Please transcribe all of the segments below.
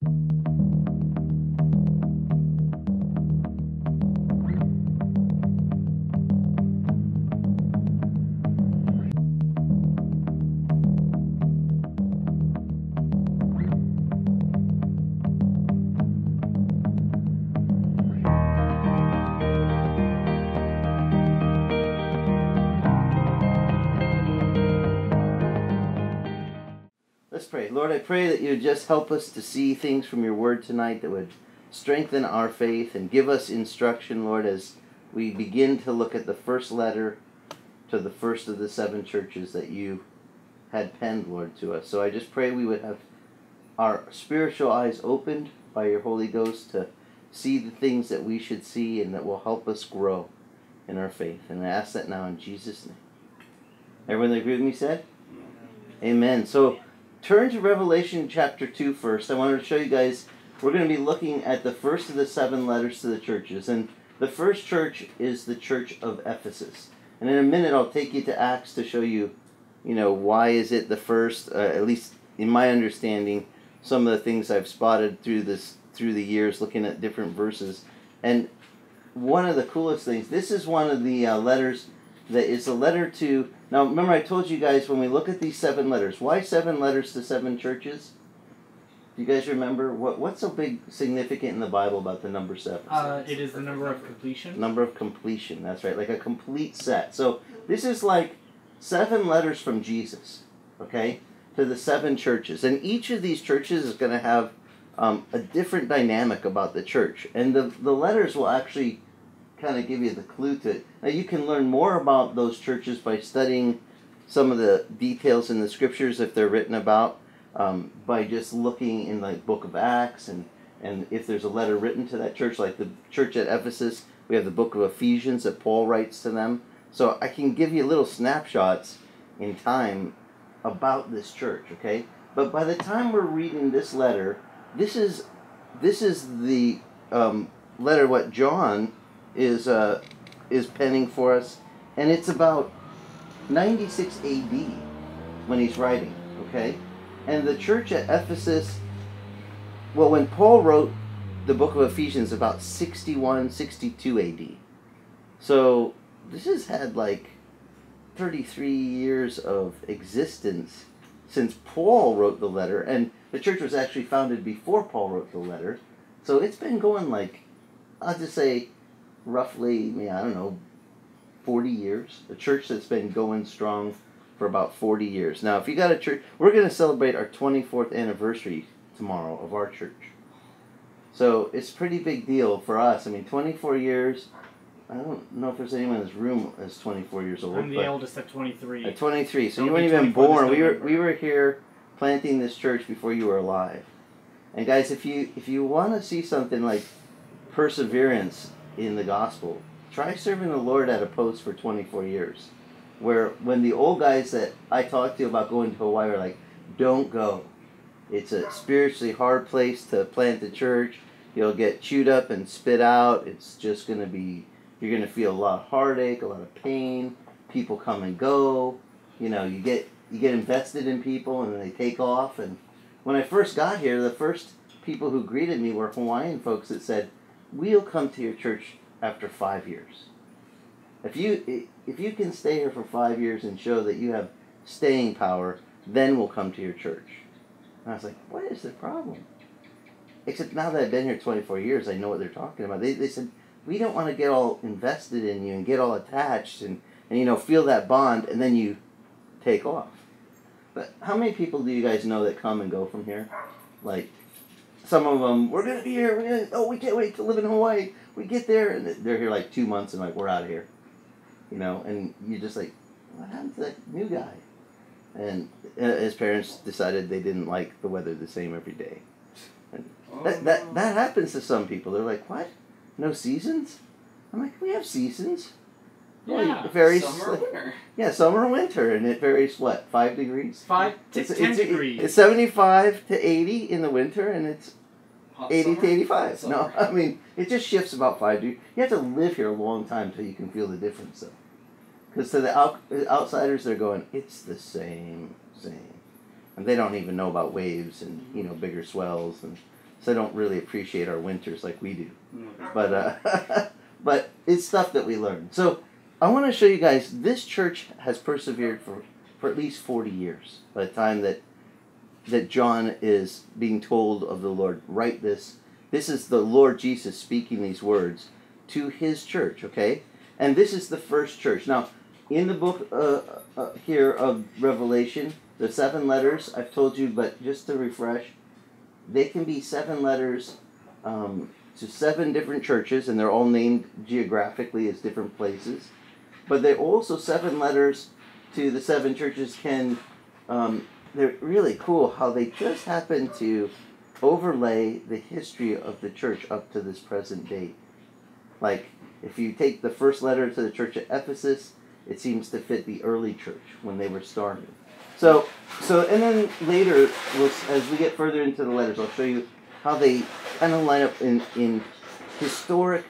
Let's Lord, I pray that you would just help us to see things from your word tonight that would strengthen our faith and give us instruction, Lord, as we begin to look at the first letter to the first of the seven churches that you had penned, Lord, to us. So I just pray we would have our spiritual eyes opened by your Holy Ghost to see the things that we should see and that will help us grow in our faith. And I ask that now in Jesus' name. Everyone that agree with me said? Amen. So turn to Revelation chapter 2 first. I wanted to show you guys, we're going to be looking at the first of the seven letters to the churches. And the first church is the church of Ephesus. And in a minute, I'll take you to Acts to show you, you know, why is it the first, uh, at least in my understanding, some of the things I've spotted through this through the years looking at different verses. And one of the coolest things, this is one of the uh, letters that is a letter to now remember I told you guys when we look at these seven letters, why seven letters to seven churches? Do you guys remember what what's so big significant in the Bible about the number seven? Uh, it is the number of completion. Number of completion. That's right, like a complete set. So this is like seven letters from Jesus, okay, to the seven churches, and each of these churches is going to have um, a different dynamic about the church, and the the letters will actually kind of give you the clue to it. Now you can learn more about those churches by studying some of the details in the scriptures if they're written about um, by just looking in the book of Acts and and if there's a letter written to that church, like the church at Ephesus, we have the book of Ephesians that Paul writes to them. So I can give you little snapshots in time about this church, okay? But by the time we're reading this letter, this is this is the um, letter what John is uh, is penning for us, and it's about 96 A.D. when he's writing. Okay, and the church at Ephesus. Well, when Paul wrote the book of Ephesians, about 61, 62 A.D. So this has had like 33 years of existence since Paul wrote the letter, and the church was actually founded before Paul wrote the letter. So it's been going like, I'll just say, roughly, yeah, I don't know, 40 years. A church that's been going strong for about 40 years. Now, if you got a church, we're going to celebrate our 24th anniversary tomorrow of our church. So it's a pretty big deal for us. I mean, 24 years. I don't know if there's anyone in this room that's 24 years old. I'm the eldest at 23. At 23, so you weren't even born. We were we were here planting this church before you were alive. And guys, if you if you want to see something like perseverance in the gospel, try serving the Lord at a post for 24 years. Where when the old guys that I talked to about going to Hawaii are like, don't go. It's a spiritually hard place to plant the church. You'll get chewed up and spit out. It's just going to be, you're going to feel a lot of heartache, a lot of pain. People come and go. You know, you get you get invested in people and then they take off. And when I first got here, the first people who greeted me were Hawaiian folks that said, "We'll come to your church after five years." If you if you can stay here for five years and show that you have staying power, then we'll come to your church. And I was like, what is the problem? Except now that I've been here 24 years, I know what they're talking about. They, they said, we don't want to get all invested in you and get all attached and, and, you know, feel that bond and then you take off. But how many people do you guys know that come and go from here? Like, some of them, we're going to be here, we're gonna, oh, we can't wait to live in Hawaii. We get there and they're here like two months and like, we're out of here. You know, and you're just like, what happened to that new guy? And uh, his parents decided they didn't like the weather the same every day. And that, that, that happens to some people. They're like, what? No seasons? I'm like, we have seasons. Yeah, it varies. Summer, winter. Yeah, summer and winter, and it varies what five degrees. Five to It's, ten it's, degrees. it's seventy-five to eighty in the winter, and it's Hot eighty summer, to eighty-five. hot No. I mean it just shifts about five degrees. You have to live here a long time till you can feel the difference, though. Because to the out, outsiders, they're going, it's the same, same, and they don't even know about waves and you know bigger swells and so they don't really appreciate our winters like we do. But uh, but it's stuff that we learn. So I want to show you guys this church has persevered for for at least forty years. By the time that that John is being told of the Lord, write this. This is the Lord Jesus speaking these words to his church. Okay, and this is the first church. Now, in the book uh, uh, here of Revelation, the seven letters I've told you, but just to refresh, they can be seven letters um, to seven different churches, and they're all named geographically as different places. But they're also seven letters to the seven churches. Can um, they're really cool how they just happen to overlay the history of the church up to this present date. Like if you take the first letter to the church at Ephesus, it seems to fit the early church when they were starting. So, so and then later, we'll, as we get further into the letters, I'll show you how they kind of line up in, in historic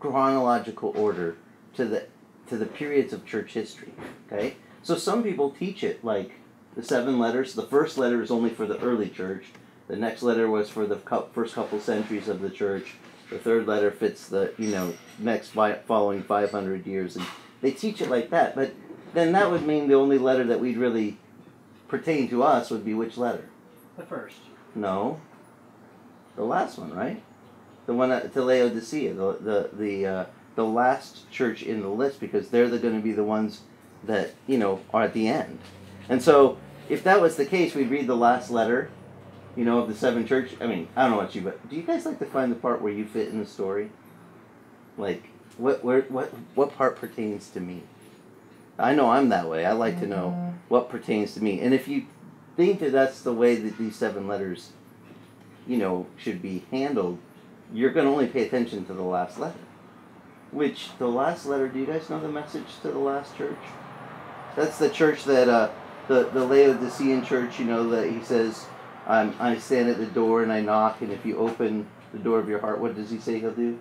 chronological order to the to the periods of church history. Okay, so some people teach it like the seven letters. The first letter is only for the early church. The next letter was for the first couple centuries of the church. The third letter fits the you know next following five hundred years, and they teach it like that. But then that would mean the only letter that we'd really pertain to us would be which letter? The first. No. The last one, right? The one at, to Laodicea, the the the uh, the last church in the list, because they're the, going to be the ones that you know are at the end. And so, if that was the case, we'd read the last letter, you know, of the seven church. I mean, I don't know about you, but do you guys like to find the part where you fit in the story? Like, what where what what part pertains to me? I know I'm that way. I like to know what pertains to me. And if you think that that's the way that these seven letters, you know, should be handled, you're going to only pay attention to the last letter. Which, the last letter, do you guys know the message to the last church? That's the church that, uh, the, the Laodicean church, you know, that he says, I'm, I stand at the door and I knock, and if you open the door of your heart, what does he say he'll do?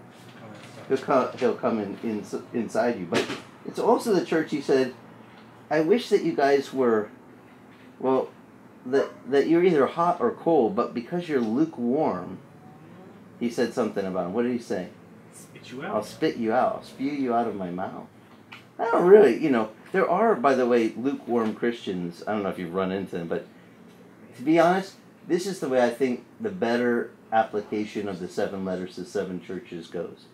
He'll come, he'll come in, in, inside you. But it's also the church, he said, I wish that you guys were, well, that, that you're either hot or cold, but because you're lukewarm, he said something about him. What did he say? Spit you out. I'll spit you out. I'll spew you out of my mouth. I don't really, you know, there are, by the way, lukewarm Christians. I don't know if you've run into them, but to be honest, this is the way I think the better application of the seven letters to seven churches goes.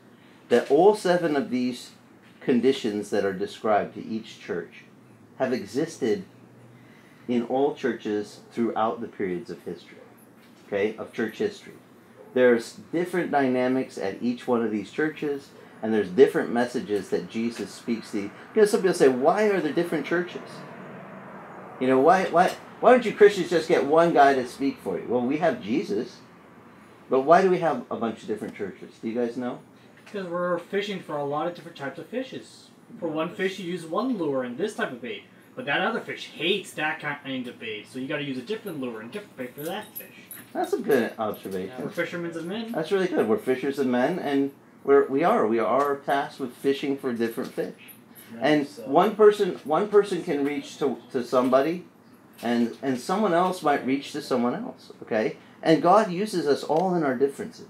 That all seven of these conditions that are described to each church have existed in all churches throughout the periods of history, okay, of church history. There's different dynamics at each one of these churches, and there's different messages that Jesus speaks to. You know, some people say, why are there different churches? You know, why, why, why don't you Christians just get one guy to speak for you? Well, we have Jesus, but why do we have a bunch of different churches? Do you guys know? Because we're fishing for a lot of different types of fishes. For one fish, you use one lure and this type of bait. But that other fish hates that kind of bait, so you got to use a different lure and different bait for that fish. That's a good observation. Yeah, we're fishermen of men. That's really good. We're fishers of men, and we're we are we are tasked with fishing for different fish. And so- one person one person can reach to, to somebody, and and someone else might reach to someone else. Okay, and God uses us all in our differences.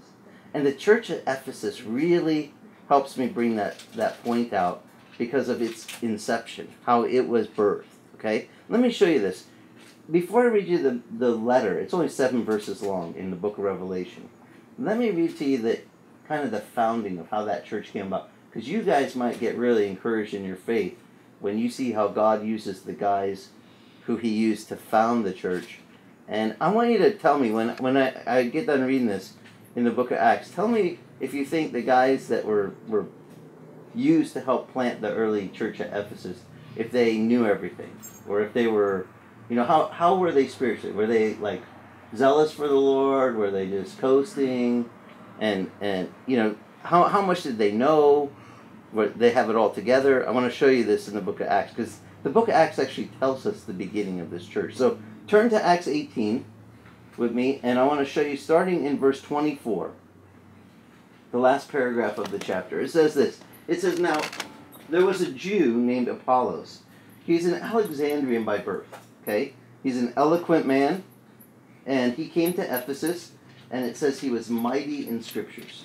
And the church at Ephesus really helps me bring that that point out because of its inception, how it was birthed. Okay, let me show you this. Before I read you the, the letter, it's only seven verses long in the book of Revelation. Let me read to you the kind of the founding of how that church came about. Because you guys might get really encouraged in your faith when you see how God uses the guys who he used to found the church. And I want you to tell me when when I, I get done reading this in the book of Acts, tell me if you think the guys that were, were used to help plant the early church at Ephesus, if they knew everything. Or if they were you know, how how were they spiritually? Were they like zealous for the Lord? Were they just coasting? And and you know, how how much did they know? Where they have it all together? I want to show you this in the book of Acts because the book of Acts actually tells us the beginning of this church. So turn to Acts 18 with me, and I want to show you starting in verse 24, the last paragraph of the chapter. It says this. It says, Now there was a Jew named Apollos. He's an Alexandrian by birth. Okay? He's an eloquent man, and he came to Ephesus, and it says he was mighty in scriptures.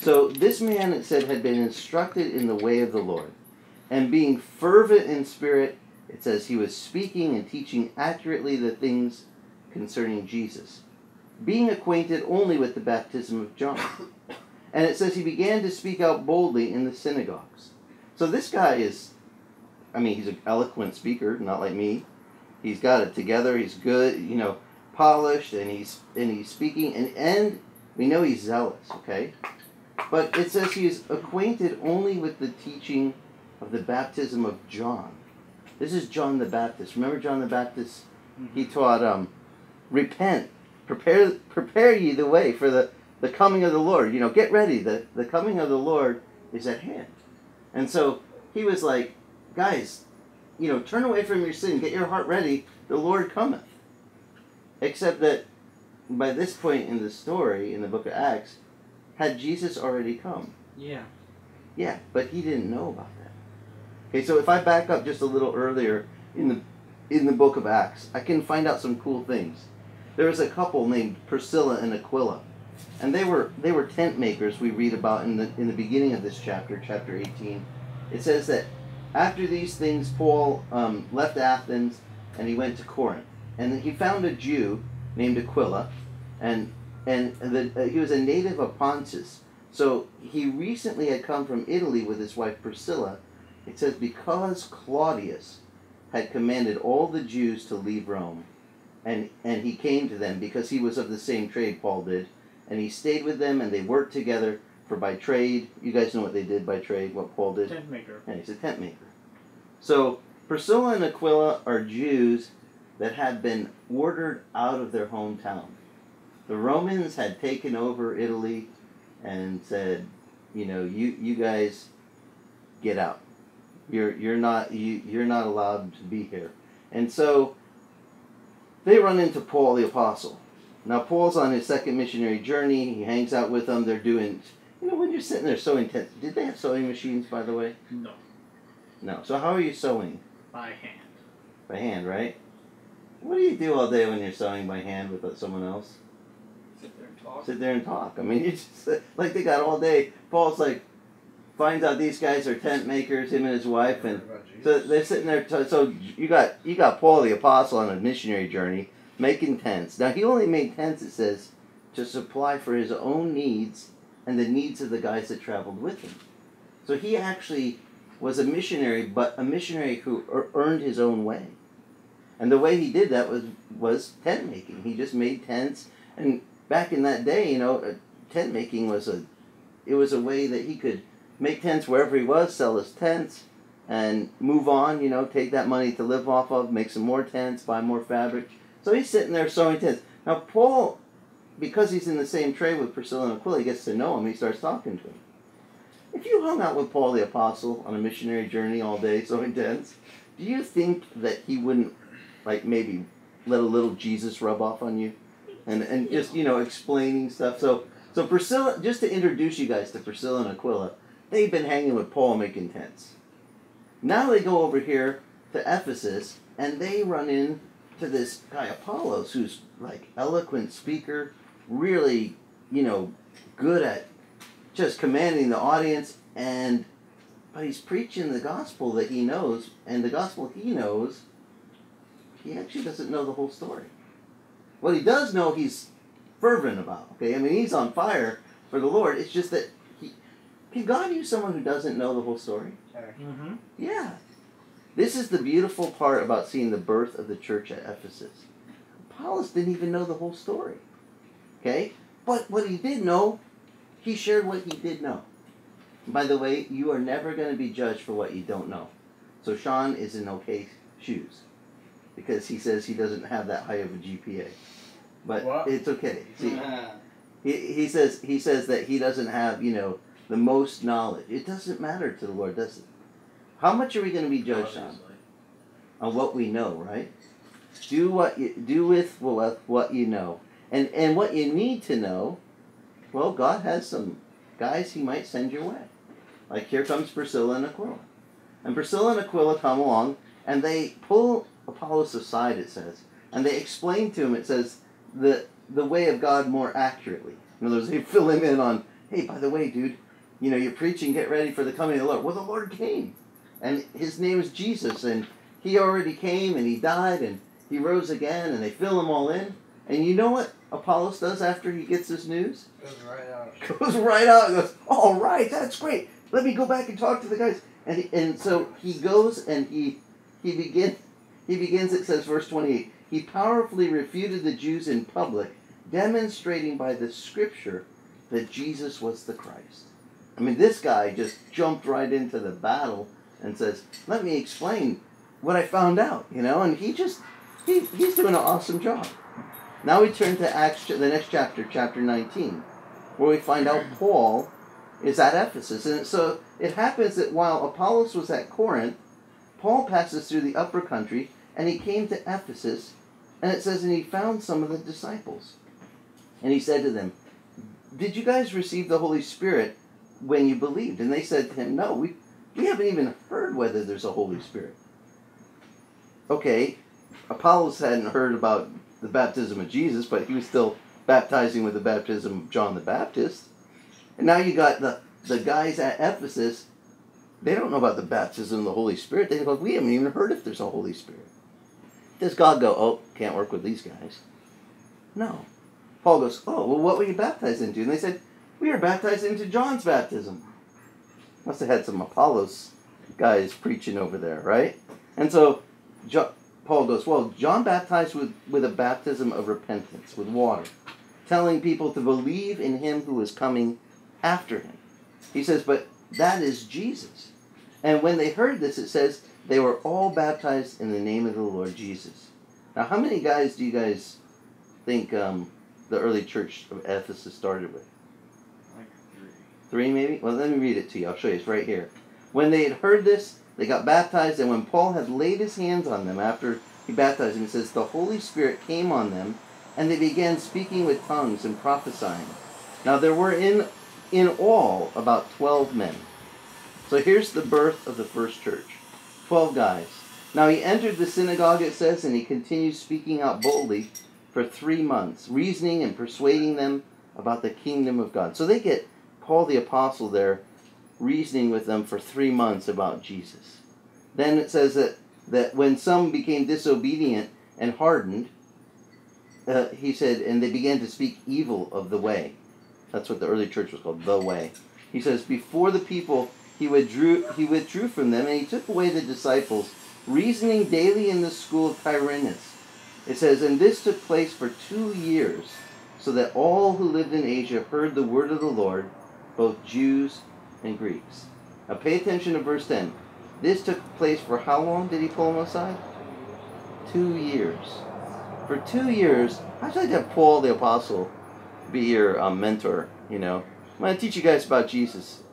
So this man, it said, had been instructed in the way of the Lord. And being fervent in spirit, it says he was speaking and teaching accurately the things concerning Jesus, being acquainted only with the baptism of John. And it says he began to speak out boldly in the synagogues. So this guy is, I mean, he's an eloquent speaker, not like me. He's got it together. He's good, you know, polished, and he's and he's speaking, and and we know he's zealous. Okay, but it says he is acquainted only with the teaching of the baptism of John. This is John the Baptist. Remember John the Baptist? He taught, um, repent, prepare, prepare ye the way for the, the coming of the Lord. You know, get ready. The, the coming of the Lord is at hand. And so he was like, guys, you know, turn away from your sin, get your heart ready, the Lord cometh. Except that by this point in the story, in the book of Acts, had Jesus already come? Yeah. Yeah, but he didn't know about that. Okay, so if I back up just a little earlier in the in the book of Acts, I can find out some cool things. There was a couple named Priscilla and Aquila, and they were they were tent makers. We read about in the in the beginning of this chapter, chapter eighteen. It says that after these things, Paul um, left Athens and he went to Corinth, and he found a Jew named Aquila, and and the, uh, he was a native of Pontus. So he recently had come from Italy with his wife Priscilla. It says because Claudius had commanded all the Jews to leave Rome, and and he came to them because he was of the same trade Paul did, and he stayed with them and they worked together. For by trade, you guys know what they did by trade, what Paul did. Tent maker. And he's a tent maker. So Priscilla and Aquila are Jews that had been ordered out of their hometown. The Romans had taken over Italy and said, you know, you, you guys get out. You're you're not you you're not allowed to be here. And so they run into Paul the apostle. Now Paul's on his second missionary journey. He hangs out with them. They're doing you know when you're sitting there so intense. Did they have sewing machines by the way? No. No. So how are you sewing? By hand. By hand, right? What do you do all day when you're sewing by hand with uh, someone else? Sit there and talk. Sit there and talk. I mean, you just like they got all day. Paul's like finds out these guys are tent makers, him and his wife, and so they're sitting there. T- so you got you got Paul the apostle on a missionary journey making tents. Now he only made tents. It says to supply for his own needs and the needs of the guys that traveled with him. So he actually was a missionary, but a missionary who earned his own way. And the way he did that was was tent making. He just made tents, and back in that day, you know, uh, tent making was a it was a way that he could make tents wherever he was, sell his tents, and move on. You know, take that money to live off of, make some more tents, buy more fabric. So he's sitting there sewing tents. Now Paul, because he's in the same trade with Priscilla and Aquila, he gets to know him. He starts talking to him. If you hung out with Paul the apostle on a missionary journey all day sewing tents, do you think that he wouldn't, like maybe, let a little Jesus rub off on you, and and just you know explaining stuff? So so Priscilla, just to introduce you guys to Priscilla and Aquila, they've been hanging with Paul making tents. Now they go over here to Ephesus and they run in to this guy Apollos who's like eloquent speaker, really, you know, good at just commanding the audience and but he's preaching the gospel that he knows and the gospel he knows he actually doesn't know the whole story. What he does know he's fervent about. Okay, I mean he's on fire for the Lord. It's just that he can God use someone who doesn't know the whole story? Mm-hmm. Yeah. This is the beautiful part about seeing the birth of the church at Ephesus. Apollos didn't even know the whole story. Okay? But what he did know, he shared what he did know. By the way, you are never going to be judged for what you don't know. So Sean is in okay shoes because he says he doesn't have that high of a GPA. But What? it's okay. See, he, he says he says that he doesn't have you know the most knowledge. It doesn't matter to the Lord, does it? How much are we going to be judged on? On what we know, right? Do what you do with what what you know, and and what you need to know. Well, God has some guys He might send your way. Like here comes Priscilla and Aquila, and Priscilla and Aquila come along, and they pull Apollos aside. It says, and they explain to him. It says that the way of God more accurately. In other words, they fill him in on, hey, by the way, dude, you know, you're preaching, get ready for the coming of the Lord. Well, the Lord came, and his name is Jesus, and he already came, and he died, and he rose again, and they fill him all in. And you know what Apollos does after he gets this news? Goes right out. Goes right out goes, all right, that's great. Let me go back and talk to the guys. And, and so he goes and he he begin he begins. It says verse twenty eight. He powerfully refuted the Jews in public, demonstrating by the scripture that Jesus was the Christ. I mean, this guy just jumped right into the battle and says, "Let me explain what I found out." You know, and he just he, he's doing an awesome job. Now we turn to Acts, the next chapter, chapter nineteen, where we find out Paul is at Ephesus, and so it happens that while Apollos was at Corinth, Paul passes through the upper country and he came to Ephesus, and it says, and he found some of the disciples. And he said to them, Did you guys receive the Holy Spirit when you believed? And they said to him, No, we, we haven't even heard whether there's a Holy Spirit. Okay, Apollos hadn't heard about the baptism of Jesus, but he was still baptizing with the baptism of John the Baptist. And now you got the, the guys at Ephesus, they don't know about the baptism of the Holy Spirit. They go, We haven't even heard if there's a Holy Spirit. Does God go, oh, can't work with these guys? No. Paul goes, oh, well, what were you baptized into? And they said, we were baptized into John's baptism. Must have had some Apollos guys preaching over there, right? And so Paul goes, well, John baptized with, with a baptism of repentance, with water, telling people to believe in him who is coming after him. He says, but that is Jesus. And when they heard this, it says, they were all baptized in the name of the Lord Jesus. Now, how many guys do you guys think um, the early church of Ephesus started with? Like three. Three, maybe? Well, let me read it to you. I'll show you. It's right here. When they had heard this, they got baptized, and when Paul had laid his hands on them after he baptized them, it says, the Holy Spirit came on them, and they began speaking with tongues and prophesying. Now, there were in, in all about 12 men. So here's the birth of the first church. Twelve guys. Now he entered the synagogue, it says, and he continued speaking out boldly for three months, reasoning and persuading them about the kingdom of God. So they get Paul the Apostle there reasoning with them for three months about Jesus. Then it says that, that when some became disobedient and hardened, uh, he said, and they began to speak evil of the way. That's what the early church was called, the way. He says, before the people he withdrew, he withdrew from them, and he took away the disciples, reasoning daily in the school of Tyrannus. It says, And this took place for two years, so that all who lived in Asia heard the word of the Lord, both Jews and Greeks. Now pay attention to verse 10. This took place for how long did he pull them aside? Two years. For two years, I'd like to have Paul the Apostle be your um, mentor, you know. I'm going to teach you guys about Jesus.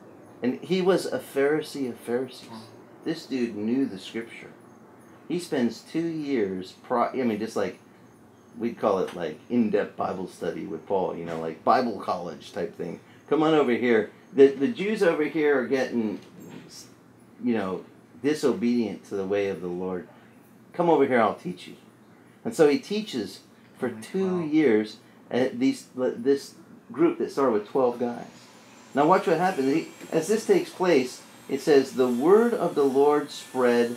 And he was a Pharisee of Pharisees. This dude knew the scripture. He spends two years, pro- I mean, just like we'd call it like in depth Bible study with Paul, you know, like Bible college type thing. Come on over here. The, the Jews over here are getting, you know, disobedient to the way of the Lord. Come over here, I'll teach you. And so he teaches for oh two Wow. years at these this group that started with 12 guys. Now watch what happens. As this takes place, it says, The word of the Lord spread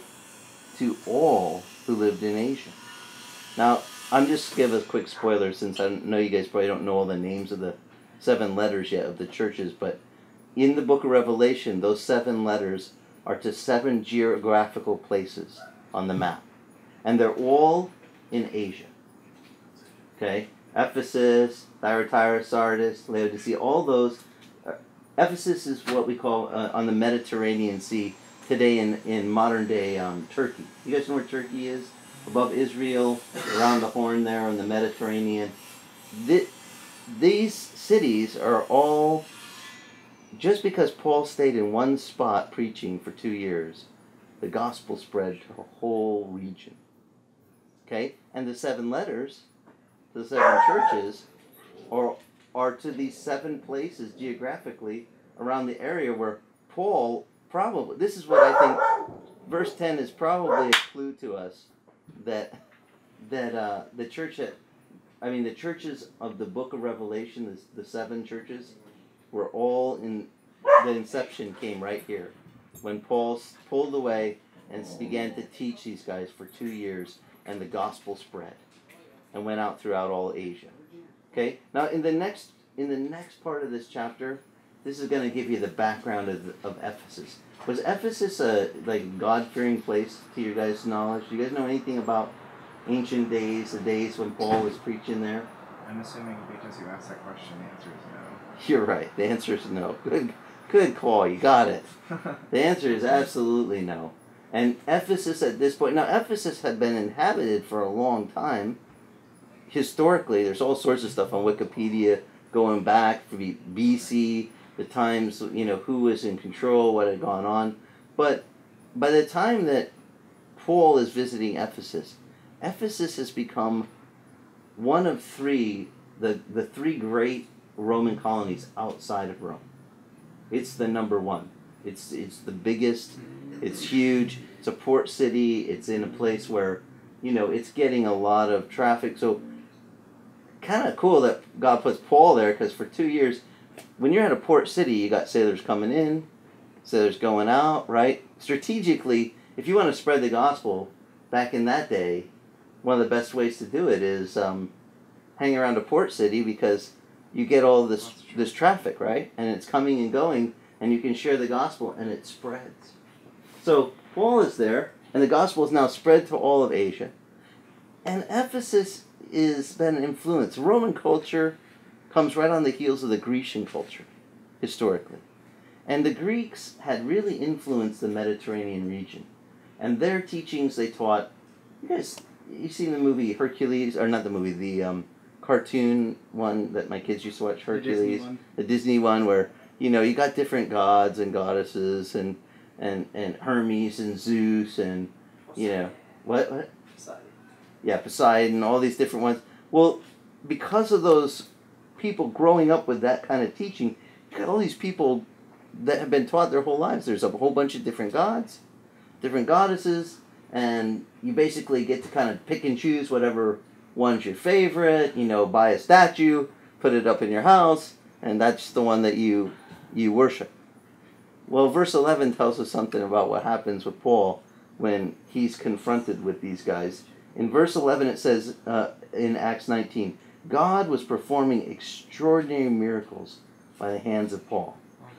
to all who lived in Asia. Now, I'm just give a quick spoiler since I know you guys probably don't know all the names of the seven letters yet of the churches, but in the book of Revelation, those seven letters are to seven geographical places on the map. And they're all in Asia. Okay? Ephesus, Thyatira, Sardis, Laodicea, all those. Ephesus is what we call uh, on the Mediterranean Sea today in, in modern day um, Turkey. You guys know where Turkey is? Above Israel, around the Horn there on the Mediterranean. Thi- these cities are all just because Paul stayed in one spot preaching for two years, the gospel spread to the whole region. Okay? And the seven letters the seven churches are, are to these seven places geographically around the area where Paul probably, this is what I think, verse 10 is probably a clue to us that, that uh, the church at I mean, the churches of the book of Revelation, the, the seven churches, were all in the inception came right here when Paul pulled away and began to teach these guys for two years, and the gospel spread and went out throughout all Asia. Okay, now in the next in the next part of this chapter, this is going to give you the background of, of Ephesus. Was Ephesus a like God fearing place to your guys' knowledge? Do you guys know anything about ancient days, the days when Paul was preaching there? I'm assuming because you asked that question, the answer is no. You're right. The answer is no. Good, good call. You got it. The answer is absolutely no. And Ephesus at this point, now Ephesus had been inhabited for a long time. Historically, there's all sorts of stuff on Wikipedia going back B- BC, the times, you know, who was in control, what had gone on. But by the time that Paul is visiting Ephesus, Ephesus has become one of three, the, the three great Roman colonies outside of Rome. It's the number one. It's it's the biggest. It's huge. It's a port city. It's in a place where, you know, it's getting a lot of traffic. So, kind of cool that God puts Paul there because for two years, when you're at a port city, you got sailors coming in, sailors going out. Right? Strategically, if you want to spread the gospel, back in that day, one of the best ways to do it is um, hang around a port city because you get all this this traffic, right? And it's coming and going, and you can share the gospel, and it spreads. So Paul is there, and the gospel is now spread to all of Asia. And Ephesus is been influenced. Roman culture comes right on the heels of the Grecian culture, historically. And the Greeks had really influenced the Mediterranean region. And their teachings they taught you guys you seen the movie Hercules or not the movie, the um, cartoon one that my kids used to watch, The Disney Hercules one. the Disney one where you know you got different gods and goddesses and and and Hermes and Zeus and you know what what yeah Poseidon all these different ones. Well, because of those people growing up with that kind of teaching, you got all these people that have been taught their whole lives. There's a whole bunch of different gods, different goddesses, and you basically get to kind of pick and choose whatever one's your favorite. You know, buy a statue, put it up in your house, and that's the one that you you worship. Well, verse 11 tells us something about what happens with Paul when he's confronted with these guys. In verse 11, it says uh, in Acts 19, God was performing extraordinary miracles by the hands of Paul,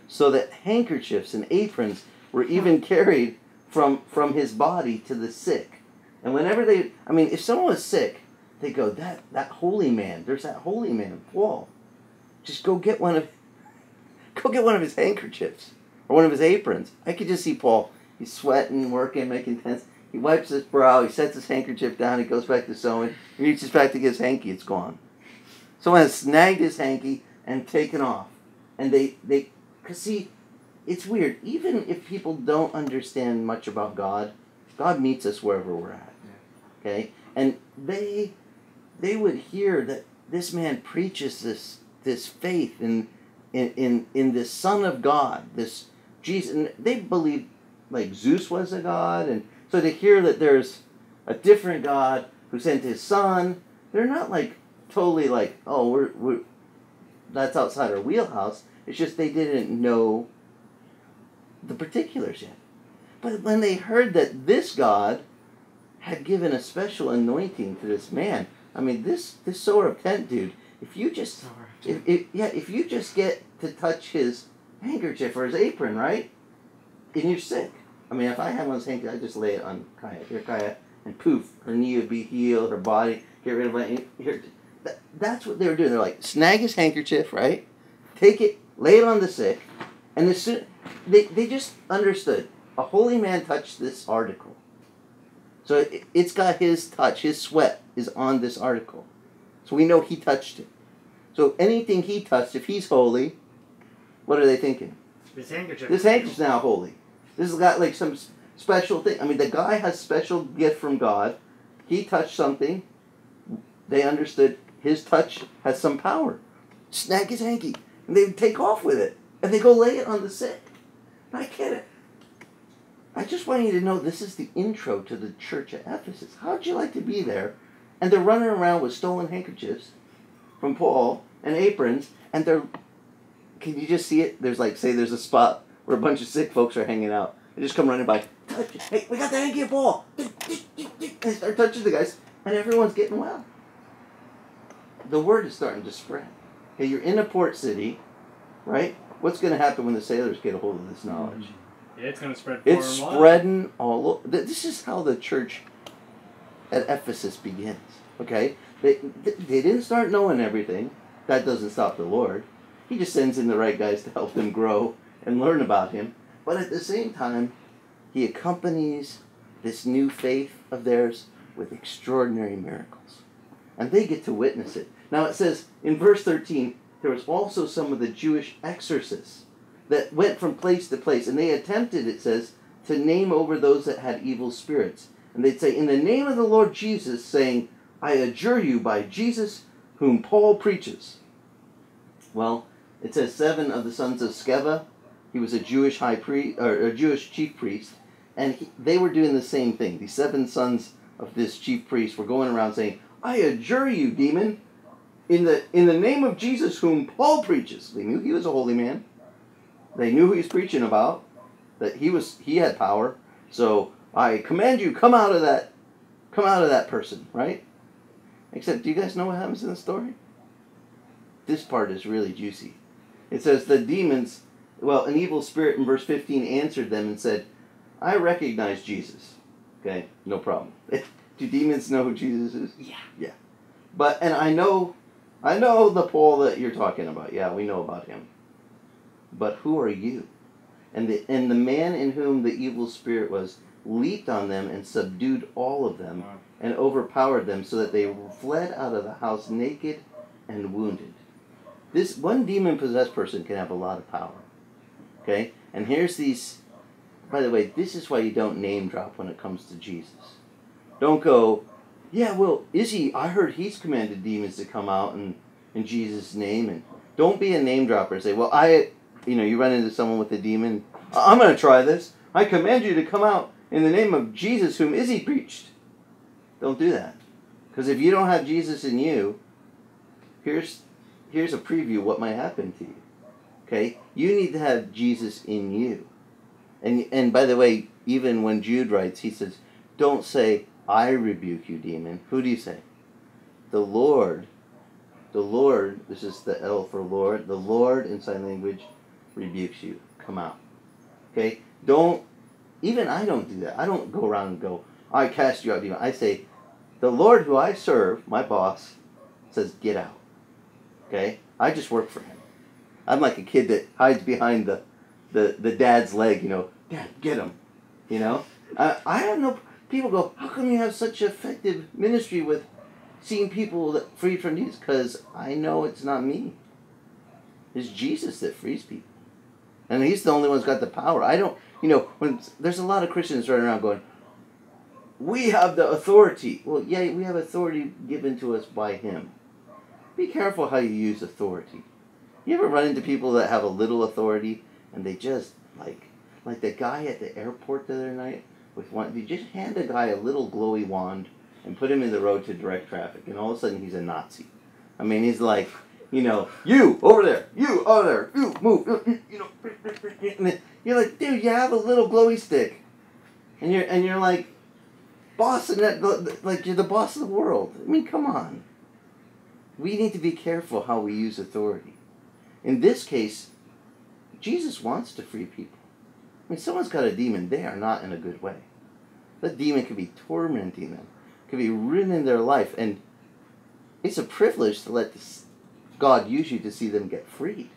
so that handkerchiefs and aprons were even carried from, from his body to the sick. And whenever they, I mean, if someone was sick, they go, that, that holy man, there's that holy man, Paul. Just go get one of, go get one of his handkerchiefs or one of his aprons. I could just see Paul. He's sweating, working, making tents. He wipes his brow. He sets his handkerchief down. He goes back to sewing. He reaches back to get his hanky. It's gone. Someone has snagged his hanky and taken off. And they, they, cause see, it's weird. Even if people don't understand much about God, God meets us wherever we're at. Okay, and they, they would hear that this man preaches this this faith in, in in in this Son of God, this Jesus. And they believe like Zeus was a god, and so to hear that there's a different God who sent His Son, they're not like totally like oh we're we're that's outside our wheelhouse. It's just they didn't know the particulars yet. But when they heard that this God had given a special anointing to this man, I mean this this sower of tent dude, if you just if, if yeah, if you just get to touch his handkerchief or his apron, right? And you're sick. I mean, if I had one of those I'd just lay it on Kaya. Here, Kaya, and poof, her knee would be healed, her body, get rid of it. Here, that, that's what they were doing. They're like, snag his handkerchief, right? Take it, lay it on the sick, and as soon they they just understood. A holy man touched this article. So it, it's got his touch, his sweat is on this article. So we know he touched it. So anything he touched, if he's holy, what are they thinking? This handkerchief. This handkerchief's now holy. This has got like some special thing. I mean, the guy has special gift from God. He touched something. They understood his touch has some power. Snag his hanky, and they take off with it, and they go lay it on the sick. I get it. I just want you to know this is the intro to the church at Ephesus. How'd you like to be there and they're running around with stolen handkerchiefs from Paul and aprons, and they're. Can you just see it? There's like, say, there's a spot where a bunch of sick folks are hanging out. They just come running by. Hey, we got the of Paul. They start touching the guys, and everyone's getting well. The word is starting to spread. Okay, you're in a port city, right? What's going to happen when the sailors get a hold of this knowledge? Mm-hmm. Yeah, it's gonna spread It's spreading all over. This is how the church at Ephesus begins. Okay, they they didn't start knowing everything. That doesn't stop the Lord. He just sends in the right guys to help them grow and learn about Him. But at the same time, He accompanies this new faith of theirs with extraordinary miracles, and they get to witness it. Now it says in verse thirteen, there was also some of the Jewish exorcists that went from place to place, and they attempted, it says, to name over those that had evil spirits. And they'd say, In the name of the Lord Jesus, saying, I adjure you by Jesus whom Paul preaches. Well, it says seven of the sons of Sceva. He was a Jewish high priest or a Jewish chief priest, and he, they were doing the same thing. The seven sons of this chief priest were going around saying, "I adjure you, demon, in the in the name of Jesus whom Paul preaches." They knew he was a holy man. They knew who he was preaching about. That he was he had power. So I command you, come out of that, come out of that person, right? Except, do you guys know what happens in the story? This part is really juicy. It says the demons, well, an evil spirit in verse 15 answered them and said, I recognize Jesus. Okay, no problem. do demons know who Jesus is? Yeah. Yeah. But, and I know, I know the Paul that you're talking about. Yeah, we know about him. But who are you? And the, and the man in whom the evil spirit was leaped on them and subdued all of them and overpowered them so that they fled out of the house naked and wounded. This one demon possessed person can have a lot of power. Okay? And here's these by the way, this is why you don't name drop when it comes to Jesus. Don't go, yeah, well, is he I heard he's commanded demons to come out in, in Jesus' name and don't be a name dropper and say, Well I you know, you run into someone with a demon, "I- I'm gonna try this. I command you to come out in the name of Jesus whom Izzy preached. Don't do that. Because if you don't have Jesus in you, here's here's a preview what might happen to you. Okay? You need to have Jesus in you. And and by the way, even when Jude writes, he says, Don't say, I rebuke you, demon. Who do you say? The Lord. The Lord, this is the L for Lord, the Lord in sign language rebukes you. Come out. Okay? Don't even I don't do that. I don't go around and go, I cast you out, demon. I say, the Lord who I serve, my boss, says, get out. Okay? I just work for him. I'm like a kid that hides behind the, the, the dad's leg, you know, Dad, get him. You know? I, I have no. People go, how come you have such effective ministry with seeing people that free from these? Because I know it's not me. It's Jesus that frees people. And he's the only one who's got the power. I don't, you know, when there's a lot of Christians running around going, we have the authority. Well, yeah, we have authority given to us by him. Be careful how you use authority. You ever run into people that have a little authority and they just like like the guy at the airport the other night with one you just hand a guy a little glowy wand and put him in the road to direct traffic and all of a sudden he's a Nazi. I mean he's like, you know, you over there, you over there, you move, you know, you're like, dude, you have a little glowy stick, and you're and you're like, boss, and that like you're the boss of the world. I mean, come on. We need to be careful how we use authority. In this case, Jesus wants to free people. I mean, someone's got a demon, they are not in a good way. That demon could be tormenting them, could be ruining their life, and it's a privilege to let this, God use you to see them get freed.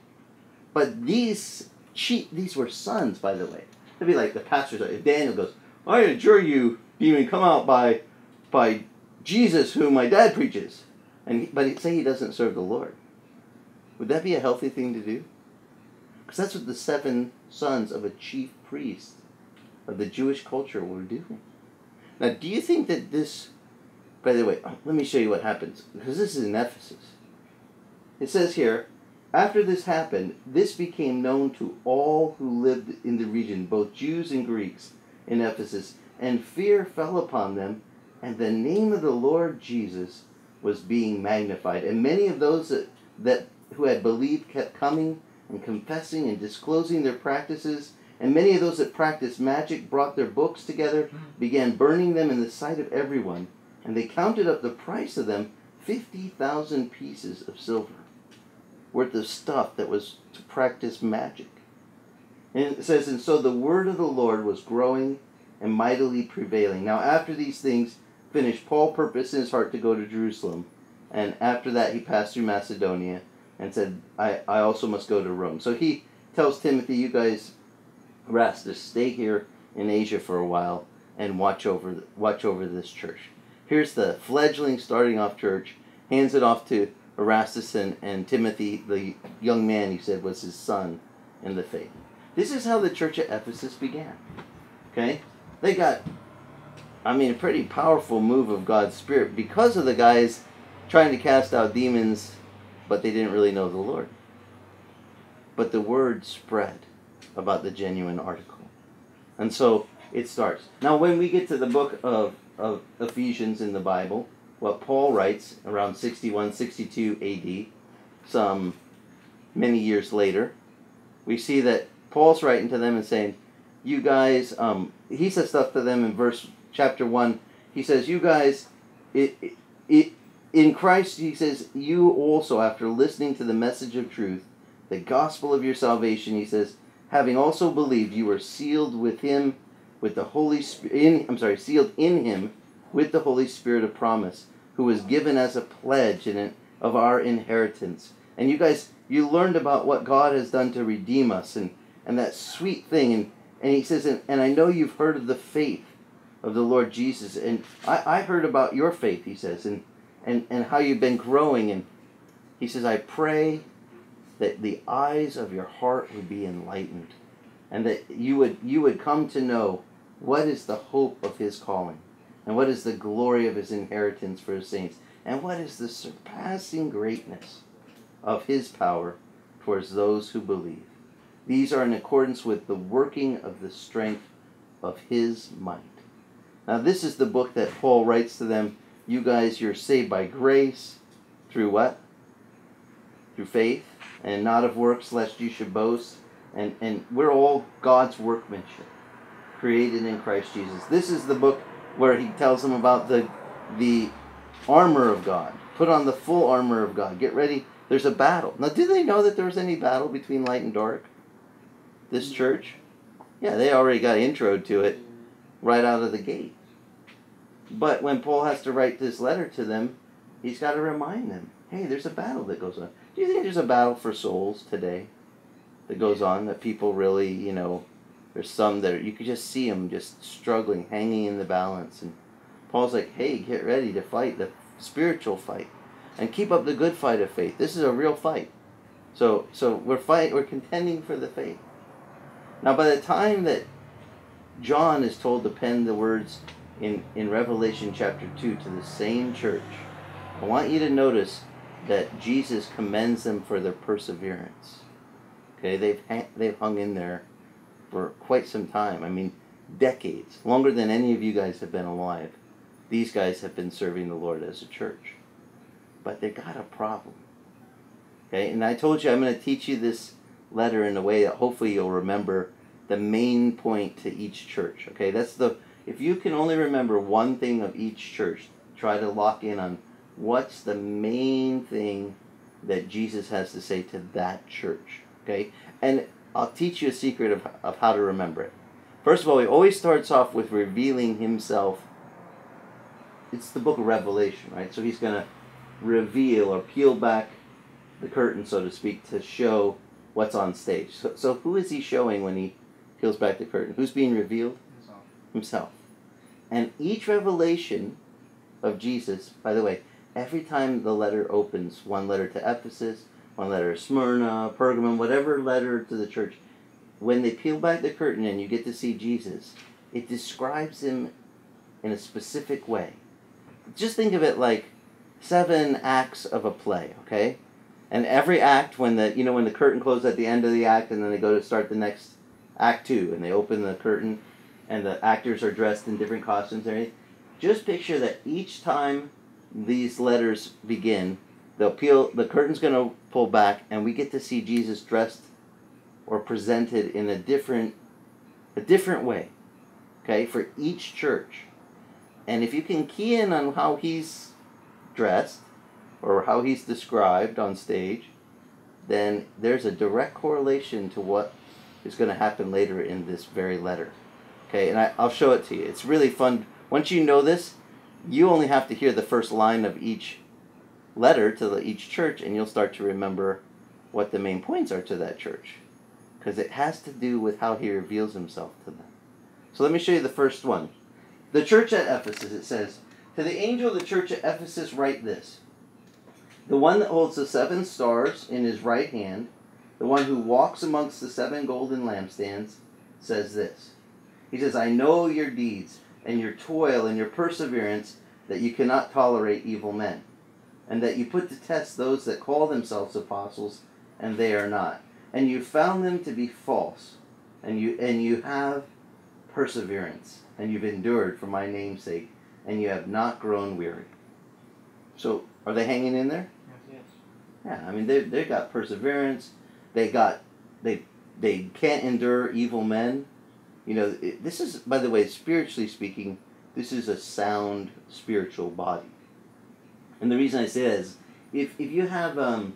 But these cheat, these were sons, by the way. It'd be like the pastor's. If Daniel goes, "I adjure you, demon, come out by, by Jesus, whom my dad preaches," and he, but he, say he doesn't serve the Lord, would that be a healthy thing to do? Because that's what the seven sons of a chief priest of the Jewish culture were doing. Now, do you think that this, by the way, uh, let me show you what happens, because this is in Ephesus. It says here, after this happened, this became known to all who lived in the region, both Jews and Greeks, in Ephesus, and fear fell upon them, and the name of the Lord Jesus was being magnified. And many of those that, that who had believed kept coming and confessing and disclosing their practices. And many of those that practiced magic brought their books together, mm. began burning them in the sight of everyone, and they counted up the price of them 50,000 pieces of silver worth of stuff that was to practice magic. And it says, And so the word of the Lord was growing and mightily prevailing. Now, after these things finished, Paul purposed in his heart to go to Jerusalem. And after that, he passed through Macedonia and said, I, I also must go to Rome. So he tells Timothy, You guys rest, to stay here in Asia for a while and watch over, watch over this church. Here's the fledgling starting off church, hands it off to Erastus and, and Timothy, the young man he said was his son in the faith. This is how the church at Ephesus began. Okay? They got, I mean, a pretty powerful move of God's Spirit because of the guys trying to cast out demons, but they didn't really know the Lord. But the word spread about the genuine article. And so it starts. Now, when we get to the book of, of Ephesians in the Bible, what Paul writes around 61, 62 AD, some many years later, we see that Paul's writing to them and saying, You guys, um, he says stuff to them in verse chapter 1. He says, You guys, it, it, it, in Christ, he says, You also, after listening to the message of truth, the gospel of your salvation, he says, having also believed, you were sealed with him, with the Holy Spirit, in, I'm sorry, sealed in him with the Holy Spirit of promise, who was given as a pledge in of our inheritance. And you guys, you learned about what God has done to redeem us and, and that sweet thing. And, and he says, and, and I know you've heard of the faith of the Lord Jesus. And I, I heard about your faith, he says, and, and, and how you've been growing. And he says, I pray that the eyes of your heart would be enlightened and that you would you would come to know what is the hope of his calling and what is the glory of his inheritance for his saints and what is the surpassing greatness of his power towards those who believe these are in accordance with the working of the strength of his might now this is the book that paul writes to them you guys you're saved by grace through what? Through faith and not of works lest you should boast. And and we're all god's workmanship created in christ jesus. This is the book where he tells them about the the armor of god. Put on the full armor of god. Get ready. There's a battle. Now did they know that there was any battle between light and dark? This church? Yeah they already got intro to it right out of the gate but when paul has to write this letter to them he's got to remind them hey there's a battle that goes on do you think there's a battle for souls today that goes on that people really, you know, there's some that are, you could just see them just struggling, hanging in the balance. And Paul's like, hey, get ready to fight the spiritual fight and keep up the good fight of faith. This is a real fight. So, so we're fight, we're contending for the faith. Now, by the time that John is told to pen the words in, in Revelation chapter 2 to the same church, I want you to notice that Jesus commends them for their perseverance. Okay, they've they've hung in there for quite some time. I mean, decades, longer than any of you guys have been alive. These guys have been serving the Lord as a church, but they got a problem. Okay, and I told you I'm going to teach you this letter in a way that hopefully you'll remember the main point to each church. Okay, that's the if you can only remember one thing of each church, try to lock in on what's the main thing that Jesus has to say to that church. Okay? And I'll teach you a secret of, of how to remember it. First of all, he always starts off with revealing himself. It's the book of Revelation, right? So he's going to reveal or peel back the curtain, so to speak, to show what's on stage. So, so who is he showing when he peels back the curtain? Who's being revealed? Himself. Himself. And each revelation of Jesus, by the way, every time the letter opens, one letter to Ephesus, one letter to Smyrna, Pergamum, whatever letter to the church, when they peel back the curtain and you get to see Jesus, it describes him in a specific way. Just think of it like seven acts of a play, okay? And every act, when the you know when the curtain closes at the end of the act, and then they go to start the next act two, and they open the curtain, and the actors are dressed in different costumes and everything. just picture that each time these letters begin, they'll peel the curtain's going to pull back and we get to see Jesus dressed or presented in a different a different way. Okay? For each church. And if you can key in on how he's dressed or how he's described on stage, then there's a direct correlation to what is going to happen later in this very letter. Okay, and I, I'll show it to you. It's really fun. Once you know this, you only have to hear the first line of each letter to the, each church, and you'll start to remember what the main points are to that church. Because it has to do with how he reveals himself to them. So let me show you the first one. The church at Ephesus, it says, To the angel of the church at Ephesus, write this The one that holds the seven stars in his right hand, the one who walks amongst the seven golden lampstands, says this. He says, I know your deeds and your toil and your perseverance, that you cannot tolerate evil men, and that you put to test those that call themselves apostles, and they are not. And you found them to be false, and you and you have perseverance, and you've endured for my name's sake, and you have not grown weary. So are they hanging in there? Yes. Yeah, I mean they they got perseverance. They got they they can't endure evil men. You know, it, this is by the way, spiritually speaking, this is a sound spiritual body. And the reason I say that is if if you have um,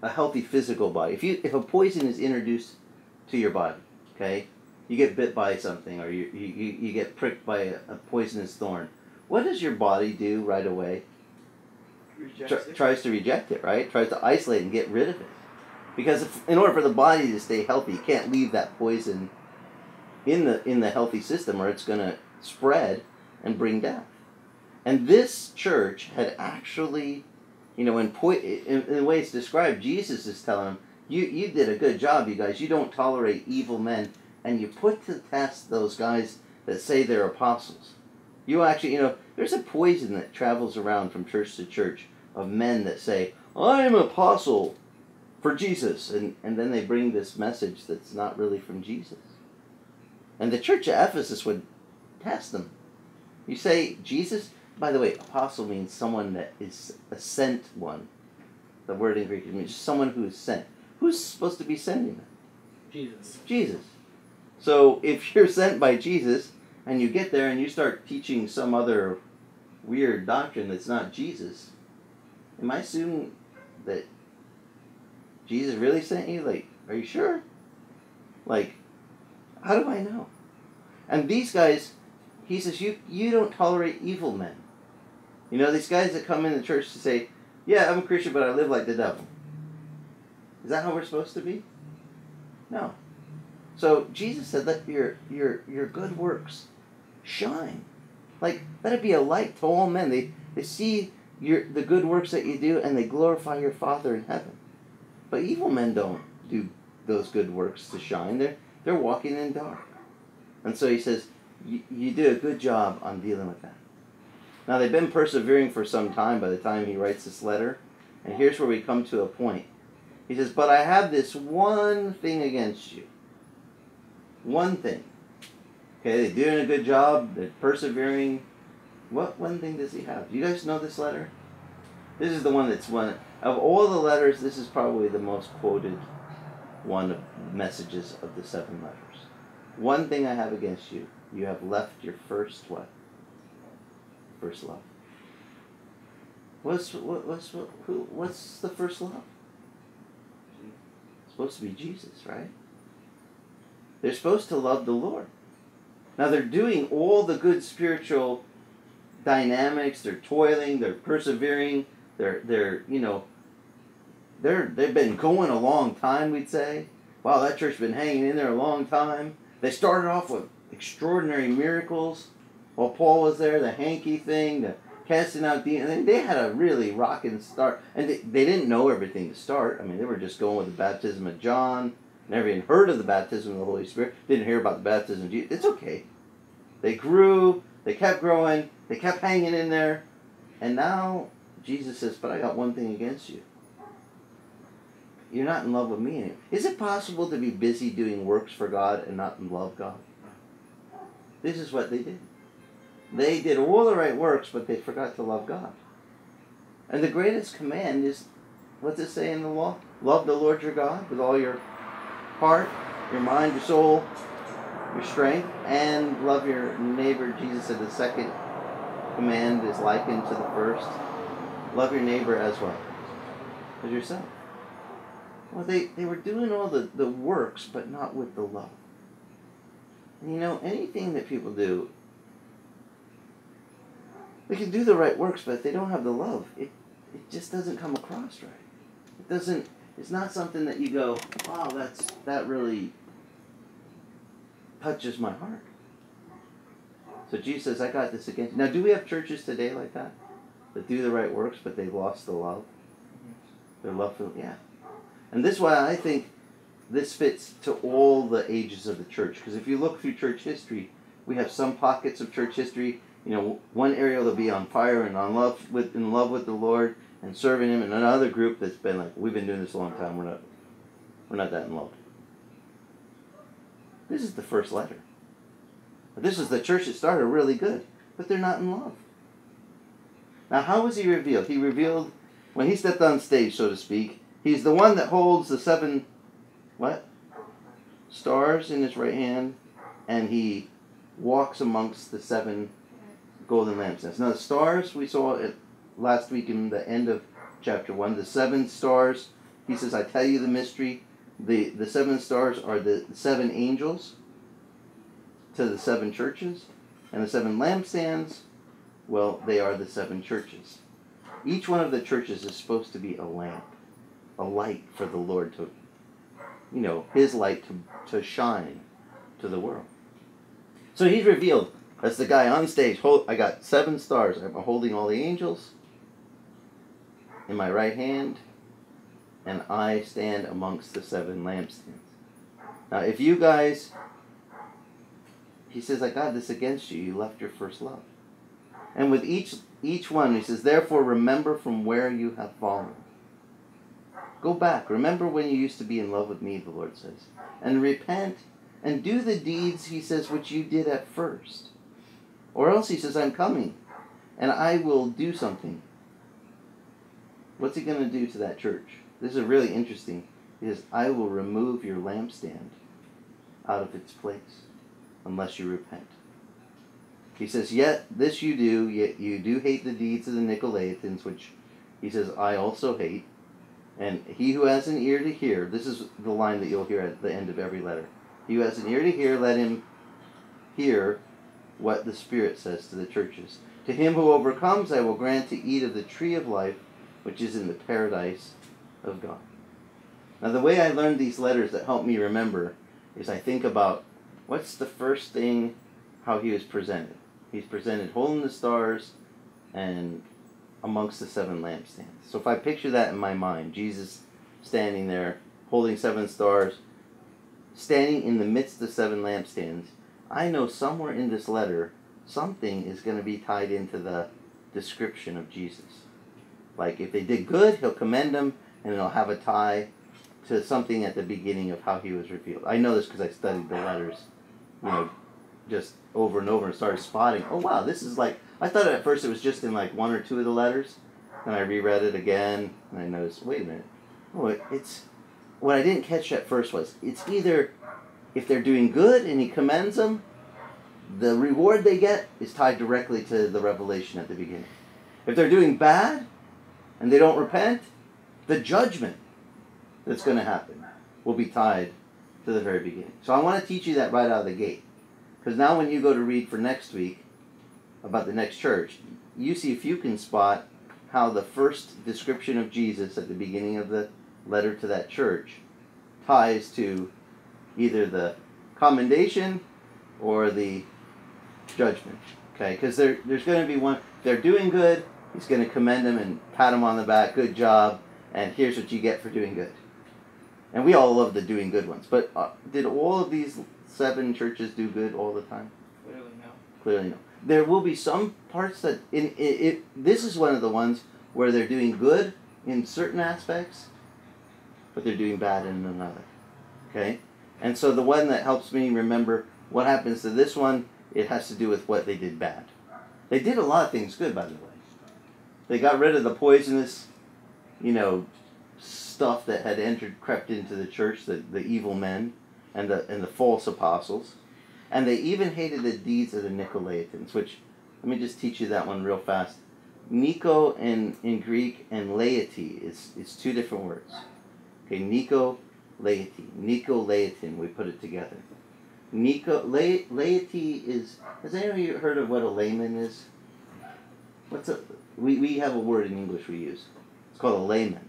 a healthy physical body, if you if a poison is introduced to your body, okay, you get bit by something or you you, you get pricked by a, a poisonous thorn, what does your body do right away? Tr- tries to reject it, right? Tries to isolate and get rid of it. Because if, in order for the body to stay healthy, you can't leave that poison in the in the healthy system, or it's going to spread and bring death. And this church had actually, you know, in, po- in, in the way it's described, Jesus is telling them, you, you did a good job, you guys. You don't tolerate evil men, and you put to test those guys that say they're apostles. You actually, you know, there's a poison that travels around from church to church of men that say, I'm an apostle for Jesus. And, and then they bring this message that's not really from Jesus. And the church of Ephesus would test them. You say, Jesus, by the way, apostle means someone that is a sent one. The word in Greek means someone who is sent. Who's supposed to be sending them? Jesus. Jesus. So if you're sent by Jesus and you get there and you start teaching some other weird doctrine that's not Jesus, am I assuming that Jesus really sent you? Like, are you sure? Like, how do I know? And these guys, he says, you you don't tolerate evil men. You know, these guys that come in the church to say, Yeah, I'm a Christian, but I live like the devil. Is that how we're supposed to be? No. So Jesus said, Let your your your good works shine. Like let it be a light to all men. They they see your the good works that you do and they glorify your Father in heaven. But evil men don't do those good works to shine. They're they're walking in dark. And so he says, you, do a good job on dealing with that. Now they've been persevering for some time by the time he writes this letter. And here's where we come to a point. He says, But I have this one thing against you. One thing. Okay, they're doing a good job, they're persevering. What one thing does he have? Do you guys know this letter? This is the one that's one of all the letters, this is probably the most quoted one of messages of the seven letters. One thing I have against you, you have left your first what? First love. What's what, what's what, who what's the first love? It's supposed to be Jesus, right? They're supposed to love the Lord. Now they're doing all the good spiritual dynamics, they're toiling, they're persevering, they're they're, you know, they're they've been going a long time, we'd say. Wow, that church's been hanging in there a long time. They started off with extraordinary miracles while Paul was there, the hanky thing, the casting out demons. They had a really rocking start. And they, they didn't know everything to start. I mean, they were just going with the baptism of John. Never even heard of the baptism of the Holy Spirit. Didn't hear about the baptism of Jesus. It's okay. They grew. They kept growing. They kept hanging in there. And now Jesus says, But I got one thing against you. You're not in love with me anymore. Is it possible to be busy doing works for God and not love God? This is what they did. they did all the right works, but they forgot to love God. And the greatest command is what's it say in the law? Love the Lord your God with all your heart, your mind, your soul, your strength, and love your neighbor. Jesus said the second command is likened to the first. Love your neighbor as well as yourself. Well, they, they were doing all the, the works, but not with the love. And you know, anything that people do, they can do the right works, but if they don't have the love, it, it just doesn't come across right. It doesn't, it's not something that you go, wow, that's, that really touches my heart. So Jesus says, I got this again. Now, do we have churches today like that? That do the right works, but they've lost the love? Their love for, yeah. And this is why I think this fits to all the ages of the church. Because if you look through church history, we have some pockets of church history. You know, one area will be on fire and on love with in love with the Lord and serving Him, and another group that's been like, we've been doing this a long time. We're not, we're not that in love. This is the first letter. This is the church that started really good, but they're not in love. Now, how was he revealed? He revealed when he stepped on stage, so to speak. He's the one that holds the seven, what? Stars in his right hand, and he walks amongst the seven golden lampstands. Now, the stars we saw it last week in the end of chapter one. The seven stars. He says, "I tell you the mystery. The the seven stars are the seven angels." to the seven churches, and the seven lampstands, well, they are the seven churches. Each one of the churches is supposed to be a lamp, a light for the Lord to, you know, His light to, to shine to the world. So He's revealed as the guy on stage. Hold, I got seven stars. I'm holding all the angels in my right hand, and I stand amongst the seven lampstands. Now, if you guys he says, I got this against you. You left your first love. And with each each one, he says, therefore remember from where you have fallen. Go back. Remember when you used to be in love with me, the Lord says. And repent and do the deeds, he says, which you did at first. Or else he says, I'm coming and I will do something. What's he going to do to that church? This is really interesting. He says, I will remove your lampstand out of its place unless you repent. He says, Yet this you do, yet you do hate the deeds of the Nicolaitans, which he says, I also hate. And he who has an ear to hear, this is the line that you'll hear at the end of every letter. He who has an ear to hear, let him hear what the Spirit says to the churches. To him who overcomes, I will grant to eat of the tree of life, which is in the paradise of God. Now, the way I learned these letters that help me remember is I think about what's the first thing how he was presented? He's presented holding the stars and amongst the seven lampstands. So if I picture that in my mind, Jesus standing there holding seven stars, standing in the midst of seven lampstands, I know somewhere in this letter something is going to be tied into the description of Jesus. Like if they did good, he'll commend them and it'll have a tie to something at the beginning of how he was revealed. I know this because I studied the letters you know, just over and over and started spotting, oh wow, this is like, I thought at first it was just in like one or two of the letters. Then I reread it again and I noticed, wait a minute. Oh, it, it's, what I didn't catch at first was, it's either if they're doing good and he commends them, the reward they get is tied directly to the revelation at the beginning. If they're doing bad and they don't repent, the judgment that's going to happen will be tied to the very beginning. So I want to teach you that right out of the gate. Because now when you go to read for next week about the next church, you see if you can spot how the first description of Jesus at the beginning of the letter to that church ties to either the commendation or the judgment. Okay, because there, there's going to be one, they're doing good, he's going to commend them and pat them on the back, good job, and here's what you get for doing good. And we all love the doing good ones. But uh, did all of these seven churches do good all the time? Clearly no. Clearly no. There will be some parts that in it, this is one of the ones where they're doing good in certain aspects, but they're doing bad in another. Okay? And so the one that helps me remember what happens to this one, it has to do with what they did bad. They did a lot of things good, by the way. They got rid of the poisonous, you know, stuff that had entered, crept into the church, the, the evil men and the and the false apostles, and they even hated the deeds of the Nicolaitans. Which, let me just teach you that one real fast. Nico in, in Greek and laity is it's two different words. Okay, Nico, laity, Nico Laitin. We put it together. Nico la, laity is. Has anybody heard of what a layman is? What's a we, we have a word in English we use. It's called a layman.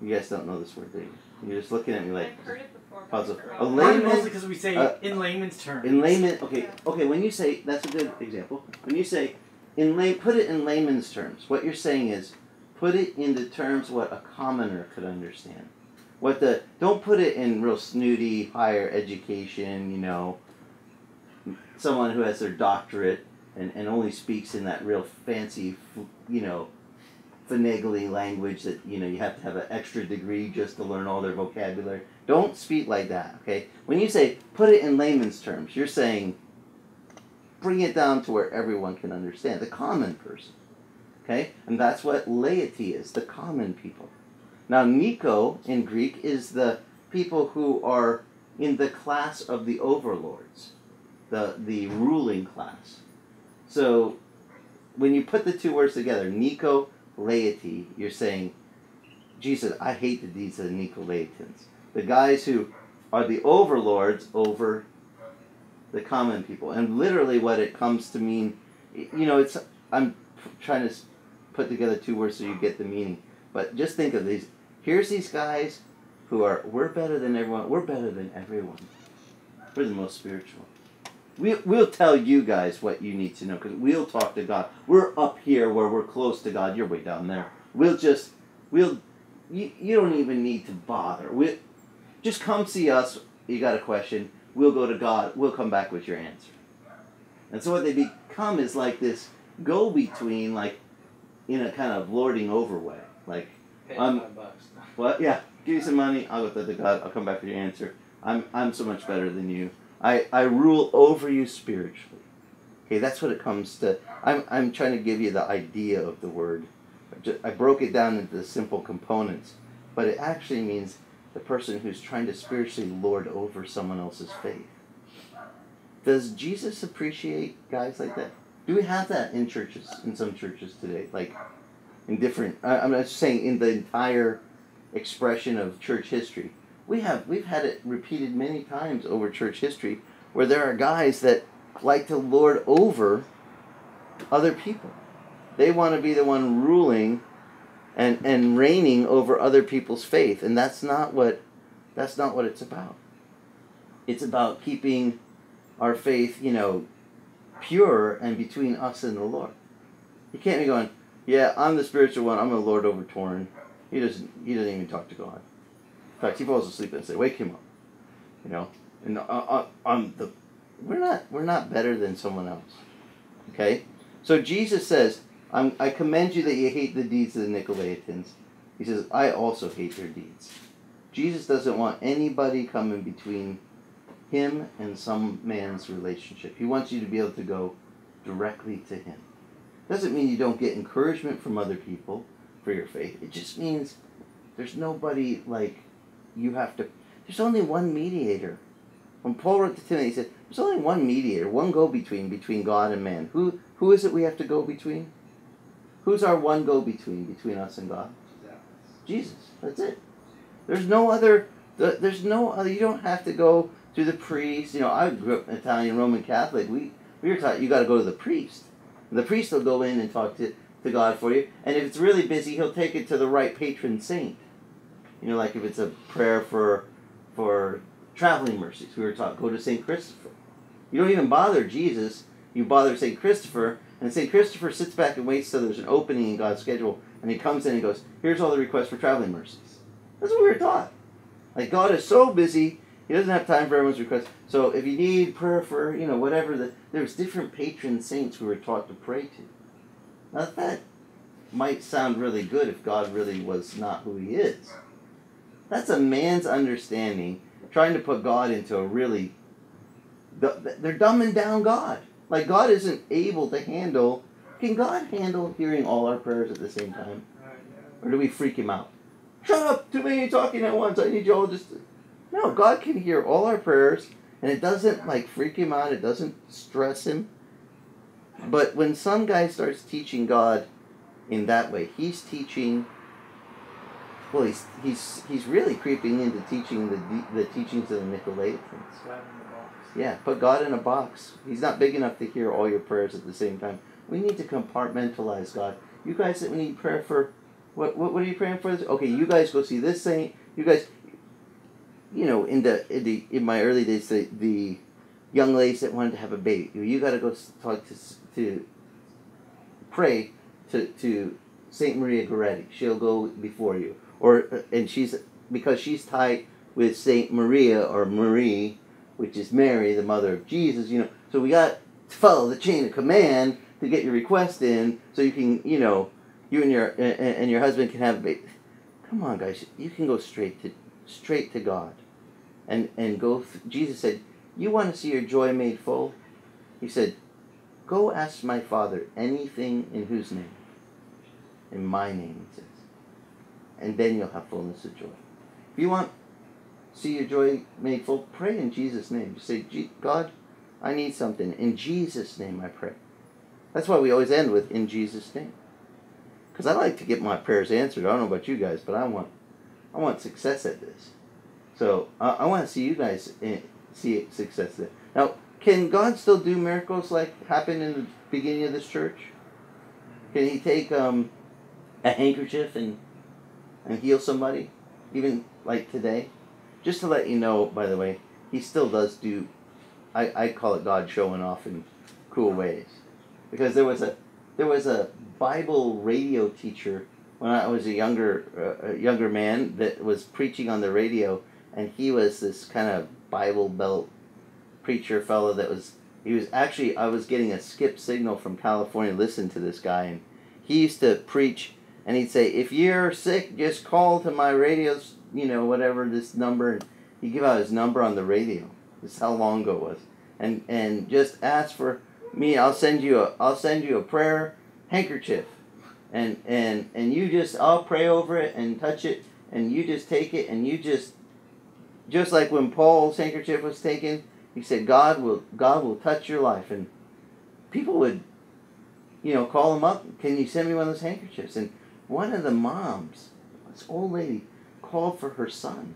You guys don't know this word, do you? You're just looking at me like I've heard it before. But puzzle. A layman- Mostly because we say uh, in layman's terms. in layman. Okay, okay. When you say that's a good example. When you say in lay, put it in layman's terms. What you're saying is put it into terms what a commoner could understand. What the don't put it in real snooty higher education. You know, someone who has their doctorate and, and only speaks in that real fancy, you know, finagly language that you know you have to have an extra degree just to learn all their vocabulary. Don't speak like that, okay? When you say put it in layman's terms, you're saying bring it down to where everyone can understand, the common person. Okay? And that's what laity is, the common people. Now, Nico in Greek is the people who are in the class of the overlords, the, the ruling class. So, when you put the two words together, Nico, laity, you're saying, Jesus, I hate the deeds of the Nicolaitans. The guys who are the overlords over the common people. And literally what it comes to mean, you know, it's, I'm trying to put together two words so you get the meaning. But just think of these. Here's these guys who are, we're better than everyone. We're better than everyone. We're the most spiritual. We, we'll tell you guys what you need to know because we'll talk to God. We're up here where we're close to God. You're way down there. We'll just, we'll, you, you don't even need to bother. We, just come see us. You got a question. We'll go to God. We'll come back with your answer. And so what they become is like this go between, like in a kind of lording over way. Like, Pay five bucks. what? Yeah, give you some money. I'll go to the God. I'll come back with your answer. I'm I'm so much better than you. I I rule over you spiritually. Okay, that's what it comes to. I'm I'm trying to give you the idea of the word. I I broke it down into the simple components, but it actually means the person who's trying to spiritually lord over someone else's faith. Does Jesus appreciate guys like that? Do we have that in churches, in some churches today? Like, in different, I'm not saying in the entire expression of church history. We have, we've had it repeated many times over church history where there are guys that like to lord over other people. They want to be the one ruling and, and reigning over other people's faith. And that's not what, that's not what it's about. It's about keeping our faith, you know, pure and between us and the Lord. You can't be going, yeah, I'm the spiritual one. I'm the Lord over torn He doesn't. He doesn't even talk to God. In fact, he falls asleep and say, "Wake him up." You know, and uh, uh, on the, we're not we're not better than someone else. Okay, so Jesus says, I'm, "I commend you that you hate the deeds of the Nicolaitans." He says, "I also hate their deeds." Jesus doesn't want anybody coming between him and some man's relationship. He wants you to be able to go directly to him. Doesn't mean you don't get encouragement from other people for your faith. It just means there's nobody like you have to. There's only one mediator. When Paul wrote to Timothy, he said, "There's only one mediator, one go-between between God and man. Who who is it we have to go between? Who's our one go-between between us and God? Jesus. That's it. There's no other. There's no other. You don't have to go through the priest. You know, I grew up Italian Roman Catholic. We we were taught you got to go to the priest. The priest will go in and talk to, to God for you. And if it's really busy, he'll take it to the right patron saint. You know, like if it's a prayer for for traveling mercies, we were taught go to Saint Christopher. You don't even bother Jesus. You bother Saint Christopher, and Saint Christopher sits back and waits till there's an opening in God's schedule, and he comes in and goes, "Here's all the requests for traveling mercies." That's what we were taught. Like God is so busy, He doesn't have time for everyone's requests. So if you need prayer for, you know, whatever, the, there's different patron saints we were taught to pray to. Now that might sound really good if God really was not who He is. That's a man's understanding, trying to put God into a really. They're dumbing down God. Like God isn't able to handle. Can God handle hearing all our prayers at the same time, or do we freak Him out? Shut up! Too many talking at once. I need you all just. To... No, God can hear all our prayers, and it doesn't like freak Him out. It doesn't stress Him. But when some guy starts teaching God in that way, he's teaching. Well, he's he's he's really creeping into teaching the the teachings of the Nicolaitans. Yeah, put God in a box. He's not big enough to hear all your prayers at the same time. We need to compartmentalize God. You guys that we need prayer for, what, what, what are you praying for? Okay, you guys go see this saint. You guys, you know, in the in the in my early days, the the young ladies that wanted to have a baby, you got to go talk to to pray to to Saint Maria Goretti. She'll go before you, or and she's because she's tied with Saint Maria or Marie which is Mary, the mother of Jesus, you know. So we got to follow the chain of command to get your request in, so you can, you know, you and your and your husband can have. Come on, guys, you can go straight to straight to God, and and go. Jesus said, "You want to see your joy made full?" He said, "Go ask my Father anything in whose name." In my name, he says, and then you'll have fullness of joy. If you want see your joy made full, pray in Jesus' name. Just say, God, I need something. In Jesus' name I pray. That's why we always end with in Jesus' name. Because I like to get my prayers answered. I don't know about you guys, but I want I want success at this. So uh, I want to see you guys in, see success there. Now, can God still do miracles like happened in the beginning of this church? Can He take um, a handkerchief and and heal somebody, even like today? just to let you know, by the way, he still does do. I, I call it God showing off in cool ways, because there was a there was a Bible radio teacher when I was a younger uh, younger man that was preaching on the radio, and he was this kind of Bible Belt preacher fellow that was he was actually I was getting a skip signal from California. Listen to this guy, and he used to preach, and he'd say, "If you're sick, just call to my radio you know, whatever this number. he'd give out his number on the radio. This is how long ago it was, and and just ask for me. I'll send you a I'll send you a prayer handkerchief, and and and you just I'll pray over it and touch it, and you just take it and you just just like when Paul's handkerchief was taken, he said God will God will touch your life, and people would, you know, call him up. Can you send me one of those handkerchiefs? And one of the moms, this old lady, called for her son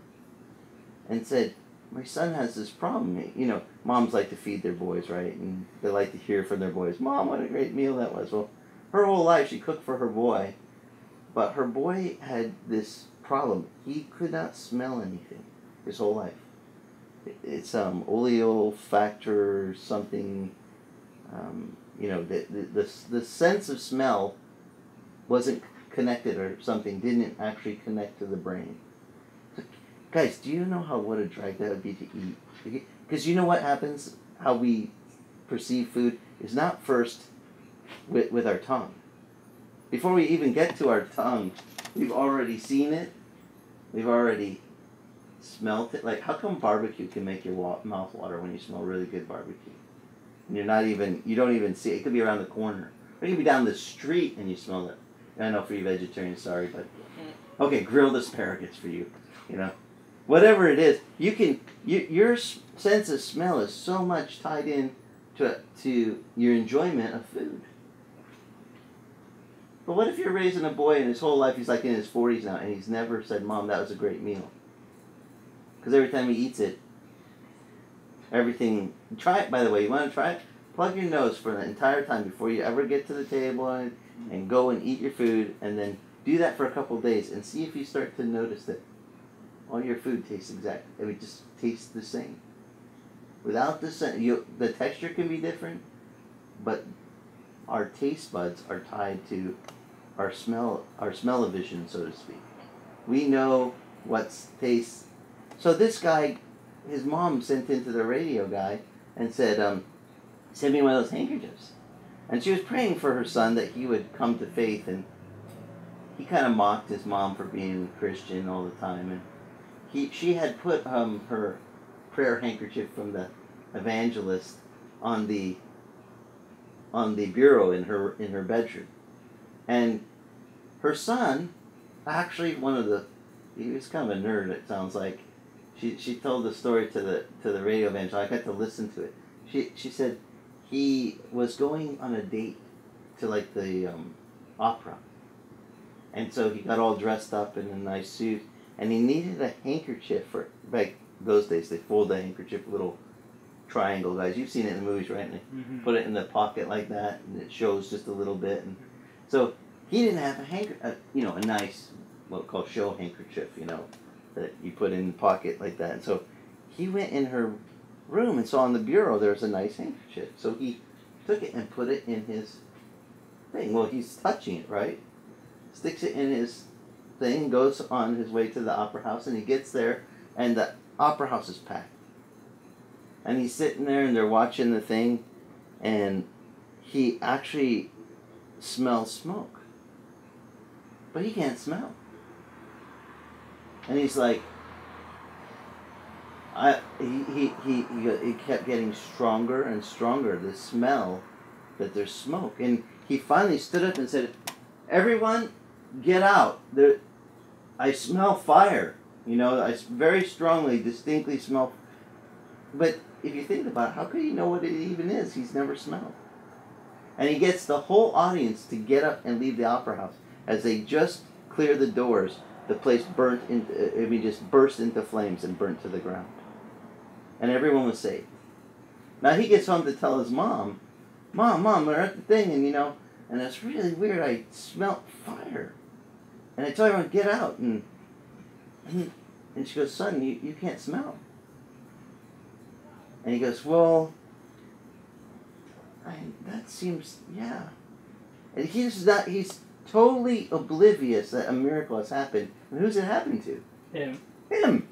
and said, My son has this problem. You know, moms like to feed their boys, right? And they like to hear from their boys, Mom, what a great meal that was. Well, her whole life she cooked for her boy, but her boy had this problem. He could not smell anything his whole life. It's um, olfactor something. Um, you know, the, the, the, the sense of smell wasn't connected or something, didn't actually connect to the brain. Guys, do you know how what a drag that would be to eat? Because you know what happens? How we perceive food is not first with, with our tongue. Before we even get to our tongue, we've already seen it. We've already smelt it. Like, how come barbecue can make your wa- mouth water when you smell really good barbecue? And you're not even, you don't even see it. It could be around the corner. Or could be down the street and you smell it. I know for you vegetarians, sorry, but mm-hmm. okay, grilled asparagus for you. You know, whatever it is, you can you, your sense of smell is so much tied in to to your enjoyment of food. But what if you're raising a boy and his whole life he's like in his forties now and he's never said, "Mom, that was a great meal," because every time he eats it, everything. Try it, by the way. You want to try it? Plug your nose for the entire time before you ever get to the table and, and go and eat your food, and then do that for a couple days and see if you start to notice that all your food tastes exactly. It would just taste the same. Without the scent, you the texture can be different, but our taste buds are tied to our smell, our smell of vision, so to speak. We know what's tastes. So this guy, his mom sent into the radio guy and said, um, "Send me one of those handkerchiefs." And she was praying for her son that he would come to faith, and he kind of mocked his mom for being Christian all the time, and he she had put um, her prayer handkerchief from the evangelist on the on the bureau in her in her bedroom, and her son, actually one of the, he was kind of a nerd. It sounds like, she she told the story to the to the radio evangel. I got to listen to it. She she said, he was going on a date, to like the um, opera. And so he got all dressed up in a nice suit, and he needed a handkerchief for back those days. They fold the handkerchief little triangle guys. You've seen it in the movies, right? And they Mm-hmm. put it in the pocket like that, and it shows just a little bit. And so he didn't have a handker, a, you know, a nice what we call show handkerchief, you know, that you put in the pocket like that. And so he went in her room and saw on the bureau there's a nice handkerchief. So he took it and put it in his thing. Well, he's touching it, right? Sticks it in his thing, goes on his way to the opera house, and he gets there, and the opera house is packed. And he's sitting there, and they're watching the thing, and he actually smells smoke. But he can't smell. And he's like, I he he he he, kept getting stronger and stronger. The smell that there's smoke, and he finally stood up and said, "Everyone, get out! There, I smell fire. You know, I very strongly, distinctly smell." But if you think about it, how could he know what it even is? He's never smelled. And he gets the whole audience to get up and leave the opera house as they just clear the doors. The place burnt into, uh, I mean, just burst into flames and burnt to the ground. And everyone was saved. Now he gets home to tell his mom, Mom, Mom, we're at the thing, and you know, and it's really weird. I smelt fire. And I tell everyone, get out. And, and, and she goes, Son, you, you can't smell. And he goes, Well, I, that seems, yeah. And he's not, he's totally oblivious that a miracle has happened. And who's it happened to? Him. Him.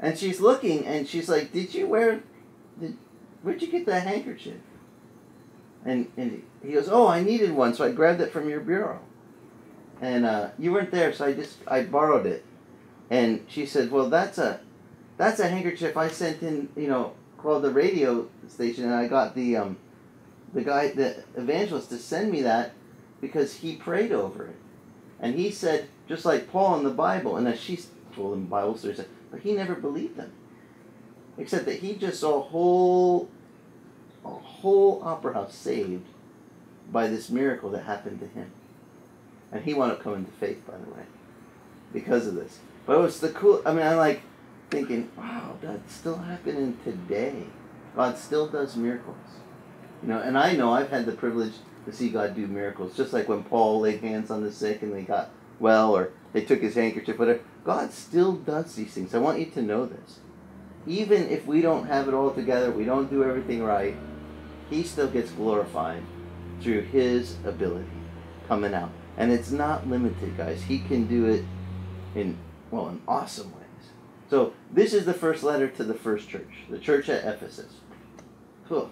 And she's looking and she's like, Did you wear, where'd you get that handkerchief? And, and he goes, Oh, I needed one, so I grabbed it from your bureau. And uh, you weren't there, so I just, I borrowed it. And she said, Well, that's a, that's a handkerchief I sent in, you know, called the radio station, and I got the, um, the guy, the evangelist, to send me that because he prayed over it. And he said, just like Paul in the Bible, and as she told him Bible stories, said, but he never believed them. Except that he just saw a whole, a whole opera house saved by this miracle that happened to him. And he wound up coming to faith, by the way, because of this. But it was the cool, I mean, I'm like thinking, wow, that's still happening today. God still does miracles. You know, and I know I've had the privilege to see God do miracles, just like when Paul laid hands on the sick and they got well, or they took his handkerchief, whatever. God still does these things. I want you to know this. Even if we don't have it all together, we don't do everything right, He still gets glorified through His ability coming out. And it's not limited, guys. He can do it in, well, in awesome ways. So, this is the first letter to the first church, the church at Ephesus. Cool.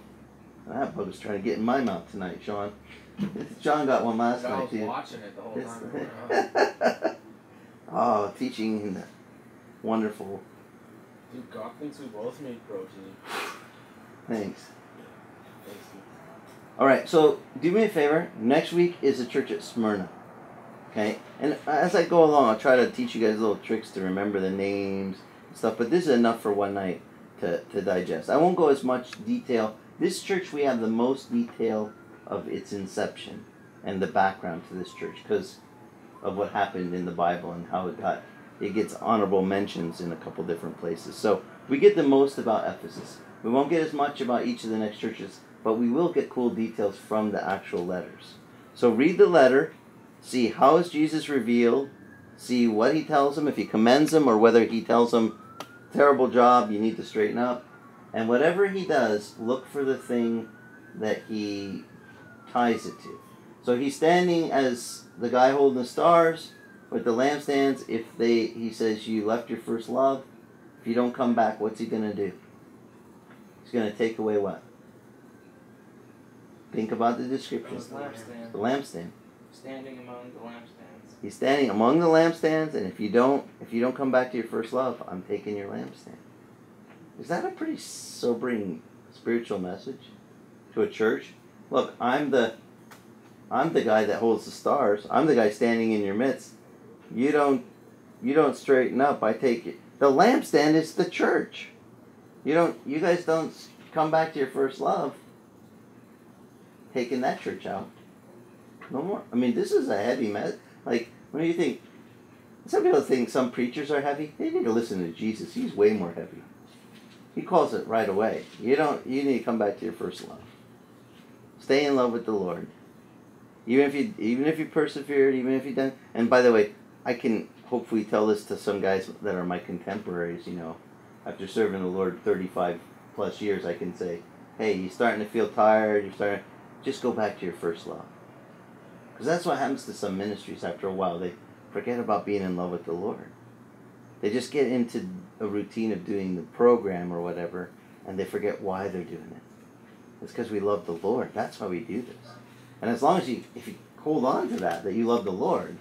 That bug was trying to get in my mouth tonight, Sean. John got one last I night was too. watching it the whole time. it went on. oh, teaching wonderful. Dude, God thinks we both made protein. Thanks. Thanks. All right, so do me a favor. Next week is the church at Smyrna. Okay, and as I go along, I'll try to teach you guys little tricks to remember the names and stuff. But this is enough for one night to, to digest. I won't go as much detail. This church, we have the most detail of its inception and the background to this church because of what happened in the Bible and how it got. It gets honorable mentions in a couple different places. So we get the most about Ephesus. We won't get as much about each of the next churches, but we will get cool details from the actual letters. So read the letter, see how is Jesus revealed, see what he tells them, if he commends them or whether he tells them, terrible job, you need to straighten up. And whatever he does, look for the thing that he ties it to. So he's standing as the guy holding the stars with the lampstands. If they, he says, you left your first love. If you don't come back, what's he gonna do? He's gonna take away what? Think about the description. Those lampstands. The lampstand. Standing among the lampstands. He's standing among the lampstands, and if you don't, if you don't come back to your first love, I'm taking your lampstand. Is that a pretty sobering spiritual message to a church? Look, I'm the I'm the guy that holds the stars. I'm the guy standing in your midst. You don't you don't straighten up. I take it. The lampstand is the church. You don't you guys don't come back to your first love. Taking that church out. No more. I mean, this is a heavy mess. Like, what do you think? Some people think some preachers are heavy. They need to listen to Jesus. He's way more heavy. He calls it right away. You don't. You need to come back to your first love. Stay in love with the Lord. Even if you, even if you persevered, even if you done. And by the way, I can hopefully tell this to some guys that are my contemporaries. You know, after serving the Lord thirty-five plus years, I can say, "Hey, you're starting to feel tired. You're starting. Just go back to your first love." Because that's what happens to some ministries after a while. They forget about being in love with the Lord. They just get into a routine of doing the program or whatever, and they forget why they're doing it. It's because we love the Lord. That's why we do this. And as long as you, if you hold on to that, that you love the Lord,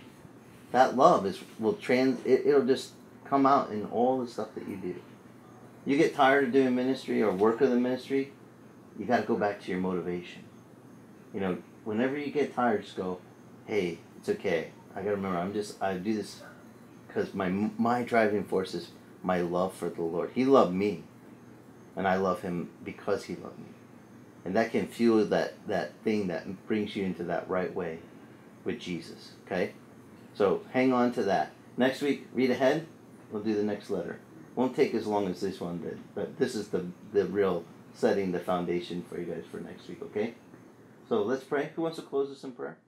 that love is will trans. It, it'll just come out in all the stuff that you do. You get tired of doing ministry or work of the ministry, you got to go back to your motivation. You know, whenever you get tired, just go, hey, it's okay. I gotta remember, I'm just, I do this because my my driving force is my love for the Lord. He loved me, and I love Him because He loved me, and that can fuel that that thing that brings you into that right way with Jesus. Okay, so hang on to that. Next week, read ahead. We'll do the next letter. Won't take as long as this one did, but this is the the real setting the foundation for you guys for next week. Okay. So let's pray. Who wants to close us in prayer?